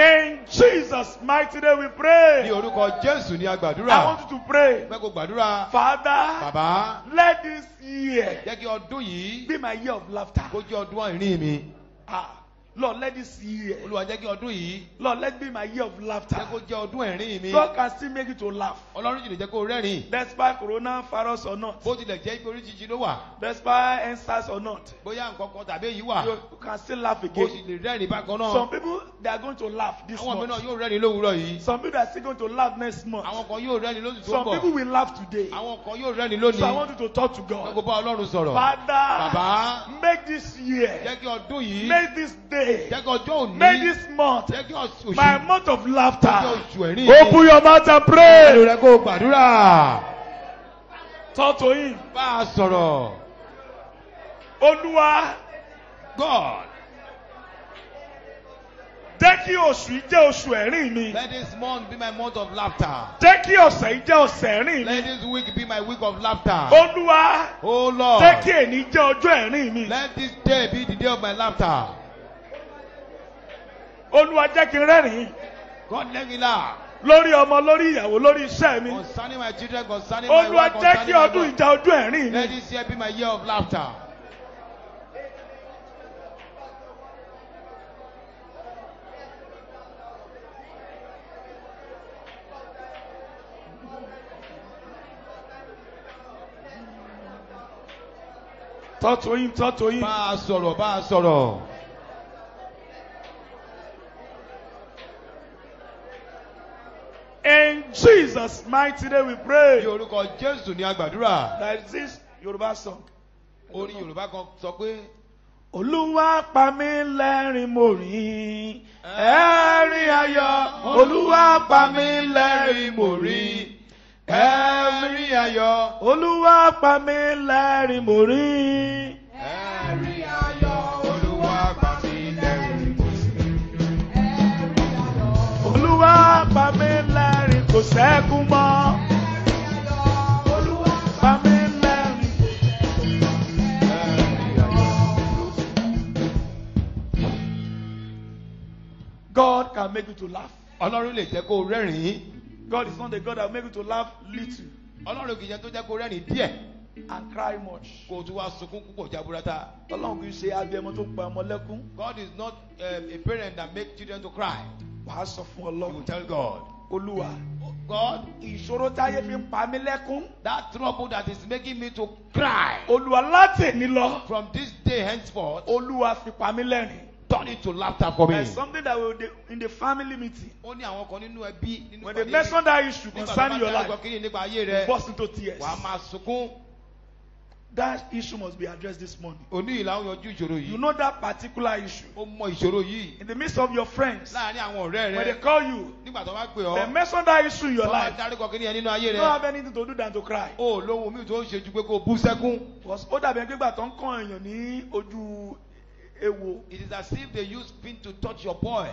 In Jesus' mighty name we pray. Ní orúkọ Jésù ní I agbàdúrà. want you to pray. Fẹ́ kó gbàdúrà. Father, Bàbá let this year jẹ́ kí ọdún yìí be my year of laughter. kó jẹ́ ọdún àìrín mi. Ah, Lord, let this year, Olúwa jẹ́ kí ọdún yìí Lord, let be my year of laughter. jẹ́ kó jẹ́ ọdún ẹ̀rín mi. God can still make you to laugh. Ọlọ́run jìnnà jẹ́ kó rẹ́rìn. Despite coronavirus or not, Bó tilẹ̀ jẹ́ ipe oríṣiríṣi ló wà. despite NSAS or not, Bóyá nǹkan kan tàbí èyí wà. you can still laugh Bó again. lè rẹ́rìn bákan náà. Some people, they are going to laugh this Àwọn mìíràn month. yóò rẹ́rìn lówùúrọ̀ yìí. Some people are still going to laugh next month. Àwọn kan yóò rẹ́rìn lóṣù tó Some ń people bọ̀. will laugh today. Àwọn kan yóò rẹ́rìn So I lónìí. want you to talk to God. kó bá Ọlọ́run sọ̀rọ̀. Father, Bàbá make this year, jẹ́ kí ọdún yìí make this day, òní make this month my month of laughter. Open your mouth and pray. Talk to him. Bá a sọ̀rọ̀. Olúwa, God jẹ́ kí oṣù yìí jẹ́ oṣù ẹ̀rín mi. let this month be my month of laughter. Jẹ́ kí ọ̀sẹ̀ yìí jẹ́ ọ̀sẹ̀ ẹ̀rín mi. Let this week be my week of laughter. Olúwa, Oh Lord. jẹ́ kí èní jẹ́ ọjọ́ ẹ̀rín mi. Let this day be the day of my laughter. Olúwa jẹ́ kí n rẹ́rìn-ín God let me laugh. lórí ọmọ, lórí ìyàwó, lórí iṣẹ́ mi. Concerning my children, concerning my Olúwa wife, jẹ́ kí concerning my ọdún God. ìjà ọjọ́ ẹ̀rín Let mi. this year be my year of laughter. Him, talk to him. Bá a sọ̀rọ̀, bá a sọ̀rọ̀. In Jesus' mighty name we Ní pray. orúkọ Jésù ní agbàdúrà. There is this Yoruba song. Orin Yorùbá kan sọ pé. Olúwa pa mí lẹ́rìn mo rìn. Ẹ̀rín ayọ̀. Olúwa pa mí lẹ́rìn mo rìn. Ẹ̀rín ayọ̀. Olúwa pa mí lẹ́rìn mo rìn. Ẹ̀rín ayọ̀. Olúwa pa mí lẹ́rìn mo rìn. Olúwa pa mí kò mọ́. God can make you to laugh. Ọlọ́run lè jẹ́ kó rẹ́rìn-ín. God is not the God that will make you to laugh little Ọlọ́run kì í jẹ́ tó jẹ́ kó rẹ́rìn-ín díẹ̀. and cry much. O tún wá sunkún púpọ̀ jaburata. Ọlọ́run kì í ṣe abiyamọ tó pa ọmọ lẹ́kún. God is not um, a parent that make children to cry. Wàá sọ fún You Ọlọ́run. tell God. Olúwa, God, ìṣòro táyé fi ń pa mí lẹ́kún. that trouble that is making me to cry Olúwa láti èní lọ. from this day henceforth, Olúwa fi pa mí lẹ́rìn. turn it to laughter for me. There's something that will in the family meeting. ó ní àwọn kan nínú ẹbí When they mention that issue nígbà tó bá concerning your life, kí ni nípa ayé you rẹ burst into tears. wàá máa sunkún That issue must be addressed this morning. òní ìlà ń yanjú ìṣòro You yìí know that particular issue. ó mọ ìṣòro yìí In the midst of your friends, láàárín àwọn ọ̀rẹ́ when they rẹ call you, nígbà tó bá pè they ọ́ mention that issue in your life. dárúkọ kí ni yẹn nínú ayé You rẹ don't have anything to do than to cry. ó lóhun mi tó ń ṣe ju pé kó o bú sẹ́kún. Because ó dàbí ẹgbẹ́ ìgbà tó ń kàn èèyàn ní ojú ewo. it is as if they use pin to touch your boy.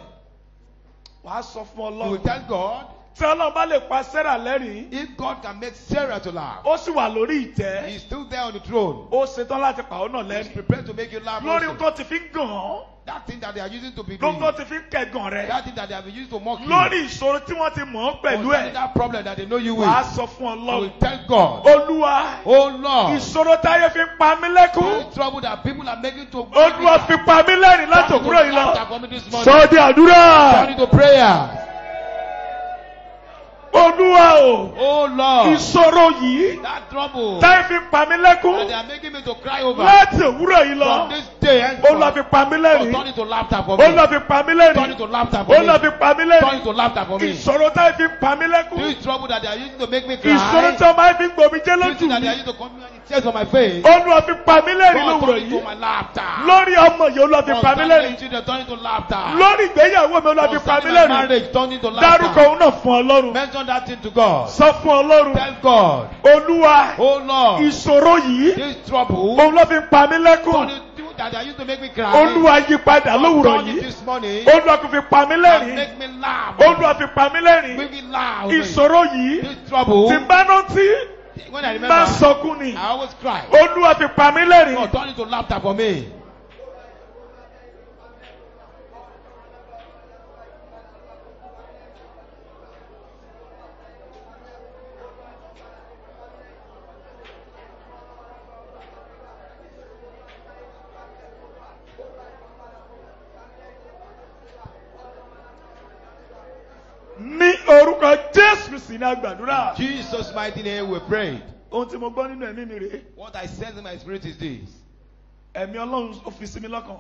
Wàá sọ fún you Ọlọ́run. tell God Tí Ọlọ́run bá lè pa Sarah lẹ́rìn-ín, if God can make Sarah to laugh ó sì wà lórí he ìtẹ́. is still there on the throne. Ó ṣetán láti pa ọ́ náà he is lẹ́rìn. prepared to make you laugh. Lórí nǹkan tí fi ń gàn án, that thing that they are using to be doing. nǹkan tí fi kẹ̀gàn rẹ̀. that thing that they have been used to mock you. Lórí ìṣòro tí wọ́n ti mọ̀ ọ́ pẹ̀lú concerning ẹ̀. that problem that they know you with. Wàá sọ fún you will Ọlọ́run. tell God. Olúwa, oh Lord. ìṣòro táyé fi pa mí lẹ́kún. the trouble that people are making to. Olúwa fi pa mí lẹ́rìn òwúrọ̀ yìí lọ. Sọ di àdúrà. Turn it to prayer. Olúwa o, oh Lord. ìṣòro yìí that trouble. táyé fi pa mí that they lẹ́kún are making me to cry over. láti òwúrọ̀ yìí from lọ. this day Olúwa fi henceforth. pa mí Oh, lẹ́rìn. turn it to laughter for me. Olúwa fi pa mí Turn it lẹ́rìn. to laughter for me. Olúwa fi pa mí Turn it lẹ́rìn. to laughter for me. Ìṣòro táyé fi pa mí lẹ́kún. This trouble that they are using to make me cry. Ìṣòro tí ọmọ yẹn fi ń gbomi jẹ́ This lójú thing that they mi. are using to come and tears on my face. Olúwa fi pa mí lẹ́rìn lówùrọ̀ yìí. Lórí ọmọ yìí Olúwa fi pa mí lẹ́rìn. Lórí ìgbéyàwó mi Olúwa fi pa mí lẹ́rìn. Dárúkọ òun náà fún Ọlọ́run. That thing to God. Sọ fún Ọlọ́run. Tell God, Olúwa oh Lord, ìṣòro yìí this trouble, òun ló fi pa mí that they used to make me cry. Olúwa yí padà lówùrọ̀ yìí. Olúwa kò fi pa mí lẹ́rìn. make me laugh. Olúwa fi pa mí lẹ́rìn. Make me laugh. Ìṣòro yìí This trouble, tí bá rántí when I bá remember, sọkún ni. I always cry. Olúwa fi pa mí God, lẹ́rìn. turn it to laughter for me. Ní orúkọ Jésù ní àgbàdúrà. Jesus' mighty name we prayed. Ohun tí mo gbọ́ nínú ẹ̀mí mi rèé. What I sense in my spirit is this. Ẹ̀mí Ọlọ́run ó fi sí mi lọ́kàn.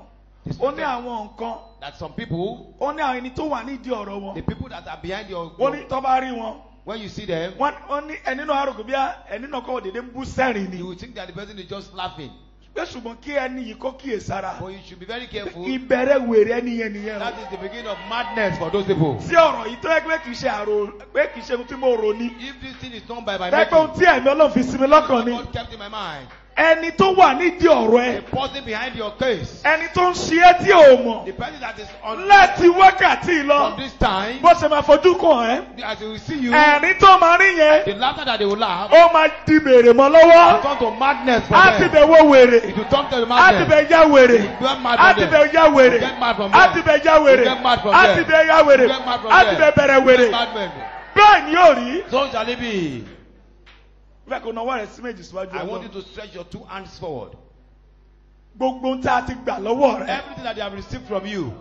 Ó ní àwọn nǹkan. that some people, Ó ní àwọn ẹni tó wà nídìí ọ̀rọ̀ wọn. the people that are behind your, Ó ní tó bá rí wọn. when you see them, Wọ́n ní ẹni náà àròkò bí ẹni náà kọ́ òdèdè ń bú sẹ́rìn ni. you will think that the person is just laughing. Pé ṣùgbọ́n kí ẹni yìí kó kíyè sára. But you should be very careful. Ìbẹ̀rẹ̀ wèrè ẹni yẹn nìyẹn. That is the beginning of madness for those people. Sí ọ̀rọ̀ yìí tó yẹ pé kì í ṣe àrò pé kì í ṣe ohun tí mo rò ní. If this thing is done by my ohun making, tí ẹ̀mí Ọlọ́run fi sí mi lọ́kàn ni. God kept in my mind. Ẹni tó wà nídìí ọ̀rọ̀ The ẹ. person behind your case, Ẹni tó ń ṣe é tí ò mọ̀. the person that is on Láti wákàtí lọ. from this time, Bó ṣe máa fojú kàn ẹ́. as see you, Ẹ̀rín tó máa rí yẹn. the laughter that they will laugh, Ó máa di mèrè mọ́ lọ́wọ́. turn to madness for Á ti them. bẹ̀ wọ wèrè. It will turn to Á ti madness. bẹ̀ ya wèrè. You get mad from ti them. bẹ̀ ya wèrè. Get mad from Á ti them. bẹ̀ ya wèrè. Get mad from them. ti bẹ̀ ya wèrè. Get mad from Á ti them. bẹ̀ bẹ̀rẹ̀ wèrè. Bẹ́ẹ̀ ni yóò rí. So shall it be. Bẹ́ẹ̀ kò náwó rẹ̀ sí méjì síwájú I want you to stretch your two hands forward. Gbogbo ohun tí a ti gbà lọ́wọ́ rẹ̀. Everything that they have received from you,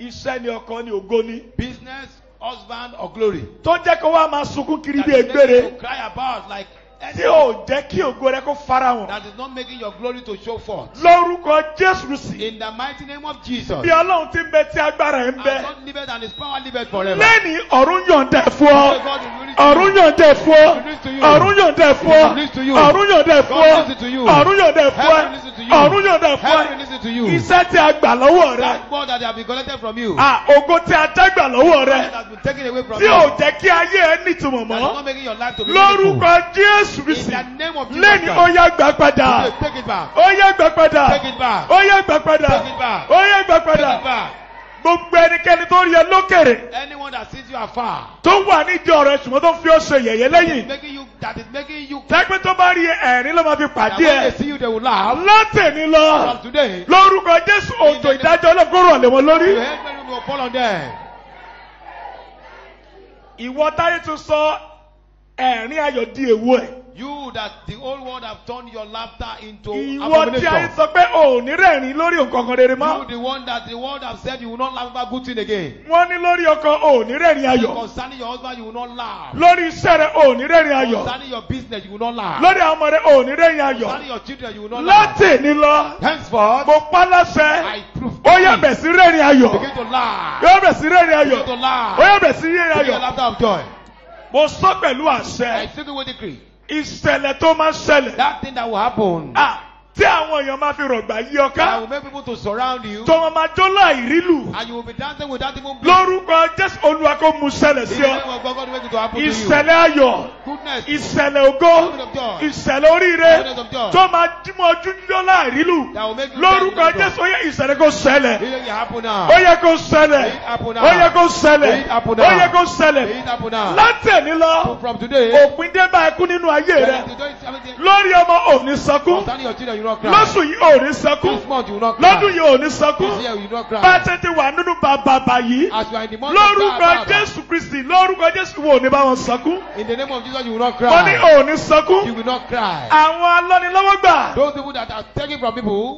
Iṣẹ́ ni ọkọ ni ògo ni. business, husband, or glory, Tó jẹ́ kó wá máa sunkún kiri that bí egbére. you cry about like Tí ò jẹ́ kí ògo rẹ̀ kó fara hàn. that is not making your glory to show forth. Lórúkọ Jésù sì. In the mighty name of Jesus, Bí Ọlọ́run ti ń bẹ tí agbára ẹ̀ ń and bẹ. God liveth and His power liveth forever. Lẹ́ni ọ̀run yọ̀ǹda ẹ̀ fún ọ. God will release to Ọ̀run yọ̀ǹda ẹ̀ fún ọ. He will release to you. Ọ̀run yọ̀ǹda ẹ̀ fún ọ. He will release to you. Ọ̀run yọ̀ǹda ẹ̀ fún God ọ. will release to you. Ọ̀run yọ̀ǹda ẹ̀ fún ọ. Heaven will listen to you. Ọ̀run yọ̀ǹda ẹ̀ fún Heaven ọ. will listen to you. Iṣẹ́ tí a gbà lọ́wọ́ rẹ̀. That God that they have been collected from you, À ògo tí a gbà lọ́wọ́ rẹ̀. been Tí you, ò jẹ́ kí ayé ẹ nítumọ̀ mọ́. to. Lórúkọ Jésù Kristi. Lẹ́ni ó yá gbà padà. Ó yá gbà padà. Ó yá gbà padà. Ó yá gbà padà. Gbogbo ẹnikẹ́ni tó rí ẹ lókèrè. Anyone that sees you afar, Tó wà nídìí ọ̀rọ̀ ẹ̀sùn tó fi ó ṣe yẹ̀yẹ́ lẹ́yìn. making you, that is making you, Tẹ́gbẹ́ tó bá rí ẹ̀rín ló máa fi pàdé when they ẹ̀. see you, they will laugh. Látẹ̀ni lọ. From today, Lórúkọ Jésù òjò ìdájọ́ ọlọ́gbọ́rọ̀ lé wọn lórí. heaven will fall on them. Ìwọ táyé tún sọ ẹ̀rín ayọ̀ di èwo ẹ̀. You that the whole world have turned your laughter into Ìwọ tí abomination. sọ pé ò ní rẹ̀rín lórí nǹkan kan rere You mọ́. the one that the world have said you will not laugh about good thing again. Wọ́n ní lórí ọkọ ò ní rẹ̀rín ayọ̀. Concerning your husband, you will not laugh. Lórí iṣẹ́ rẹ̀ ò ní rẹ̀rín ayọ̀. Concerning your business, you will not laugh. Lórí àwọn ọmọ rẹ̀ ò ní rẹ̀rín ayọ̀. Concerning your children, you will not laugh. Látẹ̀ni lọ. Henceforth, Mo pa láṣẹ. I prove Ó ó yẹ bẹ̀ sí rẹ́rìn ayọ̀ Begin to laugh. yóò bẹ̀ sí rẹ́rìn ayọ̀ Begin to ó laugh. yẹ bẹ̀ sí rẹ́rìn Begin ayọ̀ to laughter of joy. Mo sọ pẹ̀lú I àṣẹ speak with decree. ìṣẹ̀lẹ̀ tó máa ṣẹlẹ̀ That thing that will happen. Ah, tí àwọn èèyàn máa fi rọ̀gbà yí ọ ká. Will make people to surround you. tó wọn máa jó láì rílù And you will be dancing without even lórúkọ jésù olúwa kó mu ṣẹlẹ̀ sí ọ. Ìṣẹ̀lẹ̀ ayọ̀ ìṣẹ̀lẹ̀ ògo ìṣẹ̀lẹ̀ oríire tó máa dímọ̀ ojú jó láì rílù That will make you lórúkọ jésù ó yẹ ìṣẹ̀lẹ̀ kó ṣẹlẹ̀. Ó yẹ kó ṣẹlẹ̀. Ó yẹ kó ṣẹlẹ̀. Ó yẹ kó ṣẹlẹ̀. Lọ òpin dé bá ẹkún nínú ayé rẹ. Lórí ọmọ òní sọkún lóṣù yìí will not cry. lọ́dún yìí will not cry. bá tètè wà nínú bàbàbà yìí lórúkọ jésù kristi lórúkọ jésù wo òní bá wọn not wọ́n ní will not cry. àwọn alọ́nilọ́wọ́gbà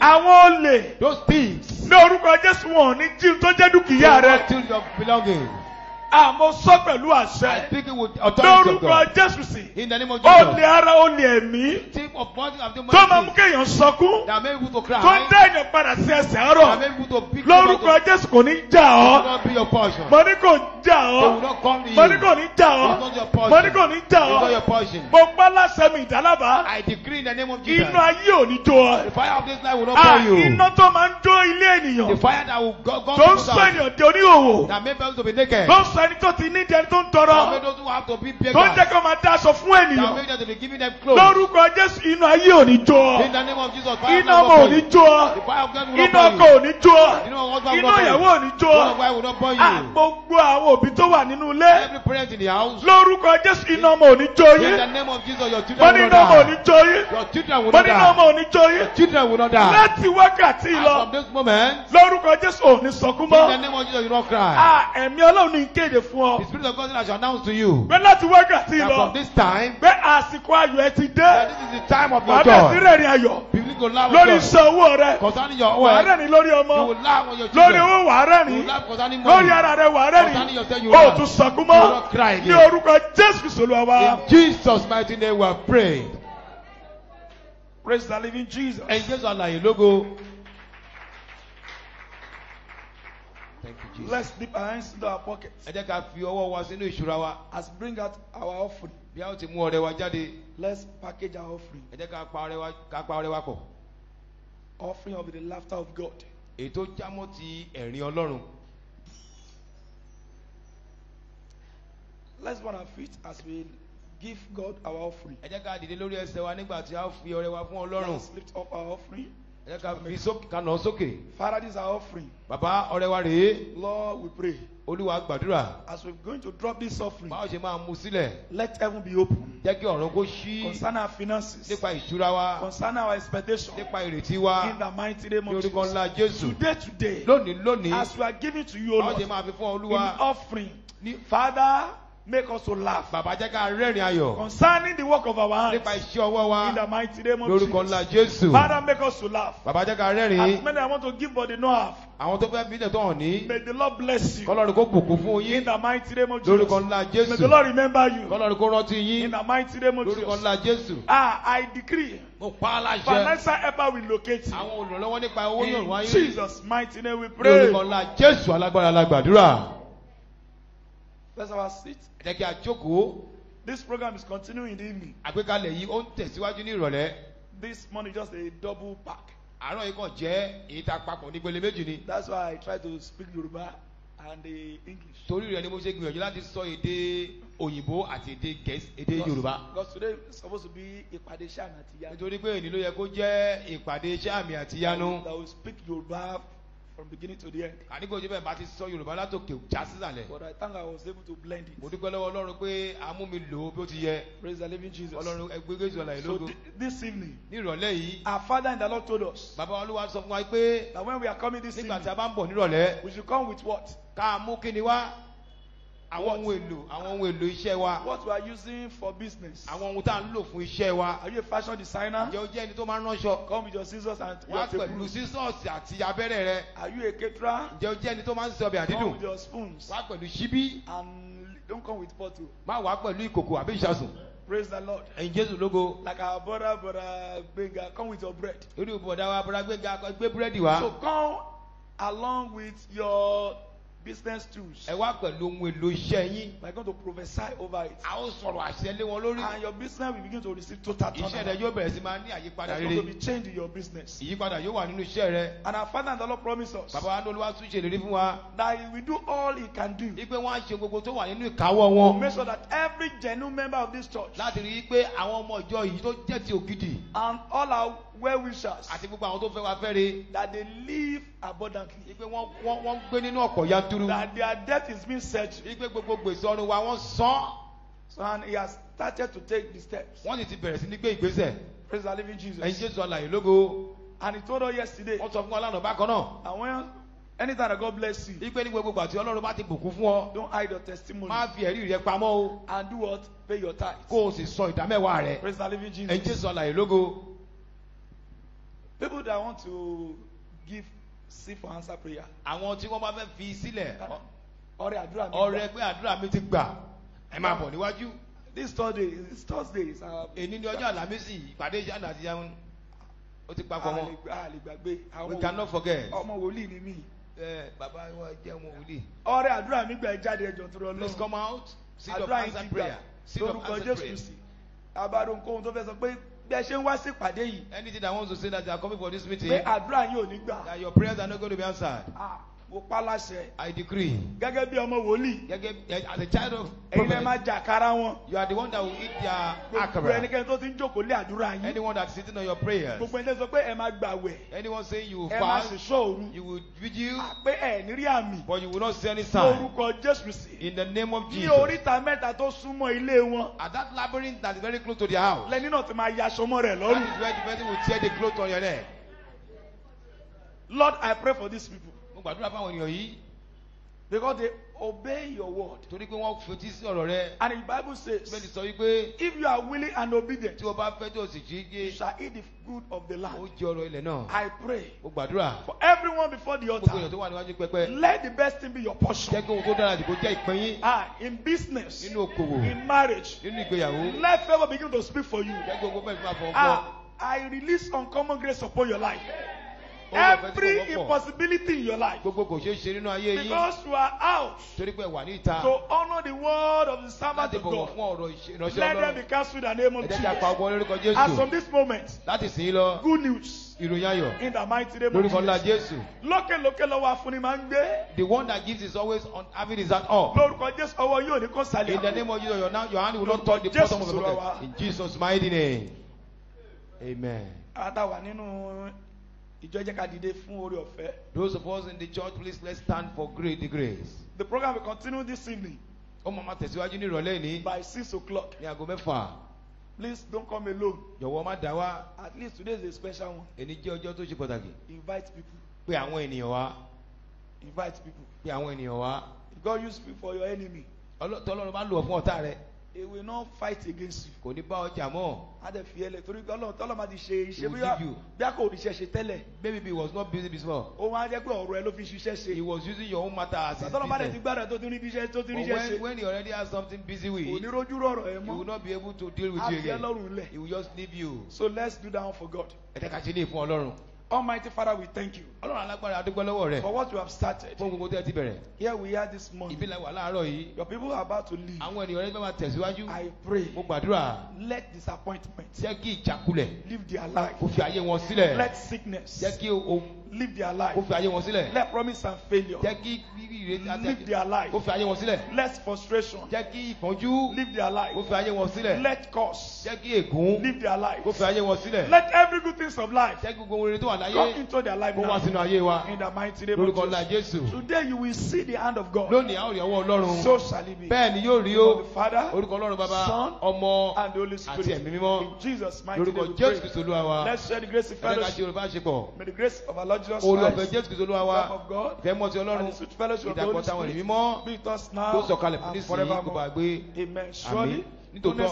àwọn olè. Ní orúkọ jésù wọn ò ní jí tó jẹ́ dúkìá rẹ àmọ́ sọ pẹ̀lú I àṣẹ speak it with authority of lórúkọ God. jésù sí In the name of Jesus. ara olè ẹ̀mí Thief of body of the tó máa mú kéèyàn sọkún that make people to cry. tó ń dá èèyàn padà sí ẹsẹ̀ That àárọ̀ make people to pick lórúkọ jésù kò ní jà will ọ́ not be your portion. mo ní kò jà They will ọ́ not come to you. mo ní kò ní jà ọ́ It's not your portion. mo ní kò ní jà It's not your ọ́ portion. mo gbá láṣẹ mi ìdálábà I decree in the name of Jesus. inú ayé ò ní jó ọ The fire of this life will not burn you. iná tó máa ń jó ilé The fire that will go, go tó ń to sọ ènìyàn di oníhòòhò that make people to be naked. tó ń sọ ẹni tó ti ní di ẹni tó ń tọrọ. Tó ń jẹ́ máa dá aṣọ fún ènìyàn. Lórúkọ jésù inú ayé ò ní jó. Ọ iná ọmọ ò ní jó. Ọ iná ọkọ ò ní jó. Ọ iná ìyàwó ò ní jó. Ọ of wife will not burn Ah, you. gbogbo àwọn òbí tó wà nínú ilé. Lórúkọ jésù iná ọmọ ò ní jó yín. Wọ́n ní iná ọmọ ò ní jó yín. Wọ́n ní iná ọmọ ò ní jó yín. Láti wákàtí lọ. lórúkọ jésù ò ní sọkún mọ́. ẹ̀mí ọlọ́run ní kéde fún The ọ Spirit of God I shall announce to you pé láti wákàtí that lọ from this time, pé àsìkò ayọ̀ ẹ ti dé that this is the time of your wàá bẹ̀ sí joy. rẹ̀rìn ayọ̀ People go laugh lórí with iṣẹ́ owó rẹ. Concerning your wàá wealth, rẹ̀rìn lórí you ọmọ will laugh on your lórí children. owó wàá You will rẹ̀rìn laugh concerning lórí money. ara rẹ wàá Concerning rẹ̀rìn yourself, you o will tún laugh. sọkún You will mọ́ not cry ní again. orúkọ jésù olúwa wa In Jesus' mighty name we have prayed. praise the living jesus. Ẹyin Jésù àlàyé lógo. Jesus. let's dip our hands into our pockets Ẹ jẹ́ ká fi ọwọ́ wa sínú ìṣúra wa. as we bring out our offering Bí a ó ti mú ọrẹ wa jáde, let's package our offering ẹ jẹ́ ká pa ọrẹ wa ká pa ọrẹ wa pọ̀. offering of the laughter of god Èyí tó jámọ́ ti ẹ̀rín Ọlọ́run. let's burn our feet as we give god our offering Ẹ jẹ́ ká dìde lórí ẹsẹ̀ wa nígbà tí a fi ọrẹ wa fún Ọlọ́run. let's lift up our offering Ẹ jẹ́ ká fi sókè ká nà án sókè. father this is our offering Bàbá ọrẹ wa rèé. lord we pray Olúwa gbàdúrà. as we're going to drop this offering Báwo ṣe máa mú sílẹ̀? let heaven be open Jẹ́ kí ọ̀run kó ṣí concern our finances nípa ìṣúra wa, concern our expectation nípa ìrètí wa. in the mighty name Ní of jesus ńlá Jésù. today today Lónìí lónìí. as we are giving to you O Báwo lord ṣe máa fi fún in Olúwa? the offering father make us to laugh Bàbá jẹ́ ká rẹ́rìn ayọ̀ concerning the work of our hands nípa iṣẹ́ ọwọ́ in the wa mighty name of lórúkọ ńlá jesus Jésù. father make us to laugh Bàbá jẹ́ ká as rẹ́rìn. many i want to give but they no have Àwọn tó fẹ́ bílẹ̀ tó hàn ní. may the lord bless you Kọ́lọ́run kó bùkún fún in yín the mighty name of lórúkọ jesus ńlá may the Jésù. lord remember you Kọ́lọ́run kó rántí in yín the mighty name of lórúkọ jesus ńlá Jésù. ah i decree Mo pa á láṣẹ. financial helper will locate you Àwọn olùrànlọ́wọ́ nípa owó yóò in wáyé. jesus mighty name we pray Lórúkọ ńlá Jésù alágbára alágbàdúrà. Let's have seat Ẹ jẹ́ kí a jókòó. this program is continuing in the evening Àgbékalẹ̀ yìí ó ń tẹ̀síwájú ní ìrọ̀lẹ́. this morning just a double pack Àárọ̀ yìí kàn jẹ́ èyí tá a papọ̀ nípele méjì ni. that's why i try to speak yoruba and english Torí rẹ̀ ni mo ṣe gbìyànjú láti sọ èdè òyìnbó àti èdè gẹ̀ẹ́sì èdè Yorùbá. because today is supposed to be ìpàdé sàn àti yanu Nítorí pé èyí ló yẹ kó jẹ́ ìpàdé iṣẹ́ àmì àti yanu. that will speak yoruba from beginning to the end Àníkò ìjọba ẹ̀ bá ti sọ Yorùbá látòkè já sísàlẹ̀. but i think i was able to blend Mo it dúpẹ́ lọ́wọ́ Ọlọ́run pé a mú mi lò ó bí ó ti yẹ. praise the living jesus Ọlọ́run ẹgbẹ́ Jésù ọ̀la so ìlógo. thi- this evening Ní ìrọ̀lẹ́ yìí, our father in the lord told us bàbá Olúwa sọ fún wa pé that when we are coming this nígbà evening tí a bá ń bọ̀ nírọ̀lẹ́, we should come with what ká mú kíni wá àwọn ohun èlò àwọn ohun èlò iṣẹ́ wa. What we are using for business? Àwọn ohun tá à ń lò fún iṣẹ́ wa. Are you a fashion designer? Ǹjẹ́ o jẹ́ ẹni tó máa ń ránṣọ? Come with your scissors and your wá tape pẹ̀lú sísọ́ọ̀sì àti abẹ́rẹ́ rẹ. Are you a caterer? Ǹjẹ́ o jẹ́ ẹni tó máa ń ṣe ọbẹ̀ come àdídùn with your spoons. Wá pẹ̀lú ṣíbí. And don't come with bottle. Má wá pẹ̀lú ìkòkò àbí ìṣàsùn praise the lord. Ẹ̀yin Jésù lógo. Like our brother brother Gbenga come with your bread. Irú wa bọ́dá gbé ga gbé búrẹ́dì wá. So come along with your business tools. ẹ wá pẹ̀lú ohun èlò iṣẹ́ yín. We're going to prophesy over it. a ó sọ̀rọ̀ àṣẹ lé wọn lórí. And your business will begin to receive total iṣẹ́ rẹ turnaround. yóò bẹ̀rẹ̀ sí máa ní àyípadà There's going to rere be change in your business. ìyípadà yóò wà nínú iṣẹ́ rẹ. And our Father and the Lord promise us bàbá wa ní olúwa tún ṣe ìlérí fún wa. that He will do all He can do wípé wọ́n á ṣe gbogbo tó wà nínú ìkáwọ́ wọn. to make sure that every genuine member of this church láti rí i pé àwọn ọmọ ìjọ yìí tó jẹ́ ti ògidì. and all our well wishers àti gbogbo àwọn tó fẹ́ wa fẹ́re that they live abundantly, wípé wọ́n wọ́n gbé nínú ọ̀pọ̀ yanturu that their debt is being settled. wípé gbogbo gbèsè ọrùn wa wọ́n san So, and He has started to take the steps. wọ́n sì ti bẹ̀rẹ̀ sí ní gbé ìgbésẹ̀ Praise the living ẹ̀yin Jesus. jésù alàyè lógo And He told us yesterday, wọ́n sọ fún wa lánàá bákan náà and when anytime that God bless you, wípé ní gbogbo tí ọlọ́run bá ti bùkún fún ọ don't hide your testimony má fi ẹ̀rí rẹ pamọ́ o and do what? Pay your tithes. kó o sì sọ ìdámẹ́wàá rẹ Praise the living ẹ̀yin Jesus. jésù alàyè lógo People that want to give seed for answer prayer. àwọn tí wọ́n bá fẹ́ fi sílẹ̀ Ọrẹ àdúrà mi. ọrẹ pé àdúrà mi ti gbà ẹ máa bọ̀ níwájú This Thursday, this Thursday is our. èní ní ọjọ́ àlàmísì ìpàdé ìṣáná àti ìyanu ó ti papọ̀ mọ́ a lè gbàgbé we cannot forget ọmọ wòlíì ni mí. ẹ bàbá wa jẹ́ wọn wòlíì Ọrẹ àdúrà mi gbà jáde ẹjọ tó rọ please lọ́wọ́. come out seed of answer gbà prayer seed of lórúkọ Jésù. Àbádọ́ nǹkan tó fẹ́ sọ pé bí ẹ ṣe ń wá sí ìpàdé yìí. Anything that wants to say that they are coming for this meeting pé àdúrà yìí ò ní gbà. that your prayers are not going to be answered. Ah, Mo pa láṣẹ. I decree Gẹ́gẹ́ bí ọmọ wòlíì, gẹ́gẹ́ as a child of ẹ̀yin lè máa jà kára wọn. you are the one that will eat their Gbogbo akara ẹnikẹ́ni tó ti ń jókòó lé àdúrà yín. anyone that's sitting on your prayers Gbogbo ẹni tó sọ pé ẹ máa gbàwẹ̀, anyone saying you will ẹ máa fast ṣèṣọ́ òru. you will vigil Pé ẹ̀ ní rí àmì. but you will not see any sign Lórúkọ Jésù Kristi. in the name of Ní Jesus oríta mẹ́ta tó súnmọ́ ilé wọn. at that labyrinth that is very close to their house lẹni náà ti máa yaṣọ mọ́ rẹ̀ that lọ́rùn. is where the person will tear the cloth on your neck Lord, I pray for these people mo gbàdúrà fáwọn ènìyàn yìí because they obey your word. torí pé wọ́n fetí sí ọ̀rọ̀ rẹ And the Bible bẹ́ẹ̀ni says, sọ wípé if you are willing and obedient, tí o bá fẹ́ tó o sì jí you gé shall eat the good of the land. jẹ ọ̀rọ̀ ilẹ̀ náà I pray mo gbàdúrà for everyone before the gbogbo èèyàn altar. tó wà níwájú pẹpẹ Let the best thing be your jẹ́ portion. kí ohun tó dára jù kó jẹ́ ìpín yín Ah, in business, nínú okòwò in marriage, nínú ìgbéyàwó let favor begin to speak for you. jẹ́ kí ohun fọwọ́ fọ́ Ah, I release uncommon grace upon your life. Fẹ́ tí Every impossibility in your life, gbogbo kò ṣeé ṣe nínú ayé yín. Because you are out. Torí pé wà ní ìta to honor the word of the servant láti of bọ̀wọ̀ God. fún ọ̀rọ̀ ìránṣẹ́ Let them ọlọ́run be cancelled in the name of jẹ́ kí a pa Jesus. ọgbọ́n lórúkọ As jésù from this moment, láti sìn ín lọ. good news ìròyìn ayọ̀. in the mighty name of lórúkọ ńlá Jesus. jésù. Lókè lókè lọ́wọ́ afúnni máa ń gbé. the one that gives is always on having his hand up. Lórúkọ Jésù ọwọ́ yóò ní kó in the name of jesus your, your hand will not touch the Jesus bottom of the bucket. in jesus mighty name. Amen. Àtàwà nínú ìjọ jẹ́ ká dìde fún orí ọ̀fẹ́. those of us in the church please let's stand for great grace. The program will continue this evening ó máa ma tẹ̀síwájú ní ìrọ̀lẹ́ ní by six o'clock. ní aago mẹ́fà Please don't come alone. jọ̀wọ́ má dá wá At least today is a special one. ẹni jẹ́ ọjọ́ tó ṣe pàtàkì Invite people. pé àwọn ènìyàn wá Invite people. pé àwọn ènìyàn wá God use people for your enemy, Ọlọ́- tọ́lọ́run bá lò ọ́ fún ọ̀tá rẹ he will not fight against you. kò ní bá ọjà mọ́ Á dẹ̀ fi ẹlẹ̀ torí Ọlọ́run tọ́lọ́ máa ti ṣe He iṣẹ́ will bí a kò ríṣẹ́ ṣe tẹ́lẹ̀. maybe he was not busy before Ó máa jẹ́ pé ọ̀rọ̀ ẹ ló fi ṣiṣẹ́ ṣe. he was using your own matter as his Àtọ́lọ́ máa dẹ̀ ti business gbára tó ti rí iṣẹ́ tó ti but rí iṣẹ́ when, ṣe. when he already has something busy with Kò he ní rojú rọ̀rọ̀ ẹ will mọ́. not be able to deal with Á you fi ẹ again lọ́rùn lẹ̀. he will just leave you So let's do that one for God. ẹ jẹ́ ká ṣe ní ìfún ọlọ́run Almighty Father, we thank you ọlọ́run alágbára adúgbò lọ́wọ́ rẹ̀ for what you have started. fún gbogbo tẹ́ ẹ ti bẹ̀rẹ̀ Here we are this morning. ìbílẹ̀ wà láàárọ̀ yìí Your people are about to leave. àwọn ènìyàn rẹ̀ máa tẹ̀síwájú I pray. mo gbàdúrà Let disappointment jẹ́ kí ìjákulẹ̀ live their life. kó fi ayé wọn sílẹ̀ Let sickness jẹ́ kí o live their life. fi ayé wọn sílẹ̀ Let promise and failure jẹ́ kí ìrètí live àti their life. kó fi ayé wọn sílẹ̀ Let frustration jẹ́ kí ìpọ́njú live their life. fi ayé wọn sílẹ̀ Let curse jẹ́ kí ègún live their life. kó fi ayé wọn sílẹ̀ Let every good things of life jẹ́ kí gbogbo orin tó wà láyé come into their life kó wá now. sínú ayé wa In the mighty name of lórúkọ Jesus. jésù Today you will see the hand of God. lónìí a ó rí ọwọ́ ọlọ́run So shall it be. bẹ́ẹ̀ ni yóò rí In ó the name of the Father orúkọ ọlọ́run bàbá Son, ọmọ and the Holy àti Spirit. ẹ̀mí mímọ́ In Jesus' mighty lórúkọ jésù kristu olúwa wa Let's share the grace of ẹ jẹ́ ká ṣe fellowship. May the grace of our Lord Jesus orí ọ̀fẹ́ jésù kristu olúwa wa ìfẹ́ mọ́ ti and ọlọ́run ìdàpọ̀ táwọn Spirit mímọ́ tó sọ̀kalẹ̀ fún nísìnyí kó bá gbé Amen. Surely, nítòótọ́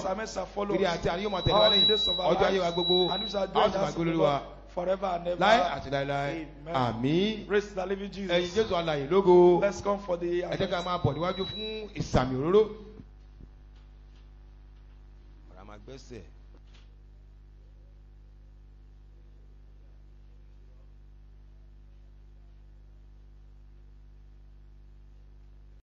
kiri àti àríyàn máa tẹ̀lé wa lẹ́yìn. ọjọ́ ayé wa gbogbo a ó sì máa gbé of the lórí wa Lord forever and ever. láé àti láéláé. Living ẹ̀yin jésù alàyè lógo. Ẹ jẹ́ ká máa bọ̀ níwájú fún ìsàmì òróró. ọ̀rọ̀ àmàgbẹ́sẹ̀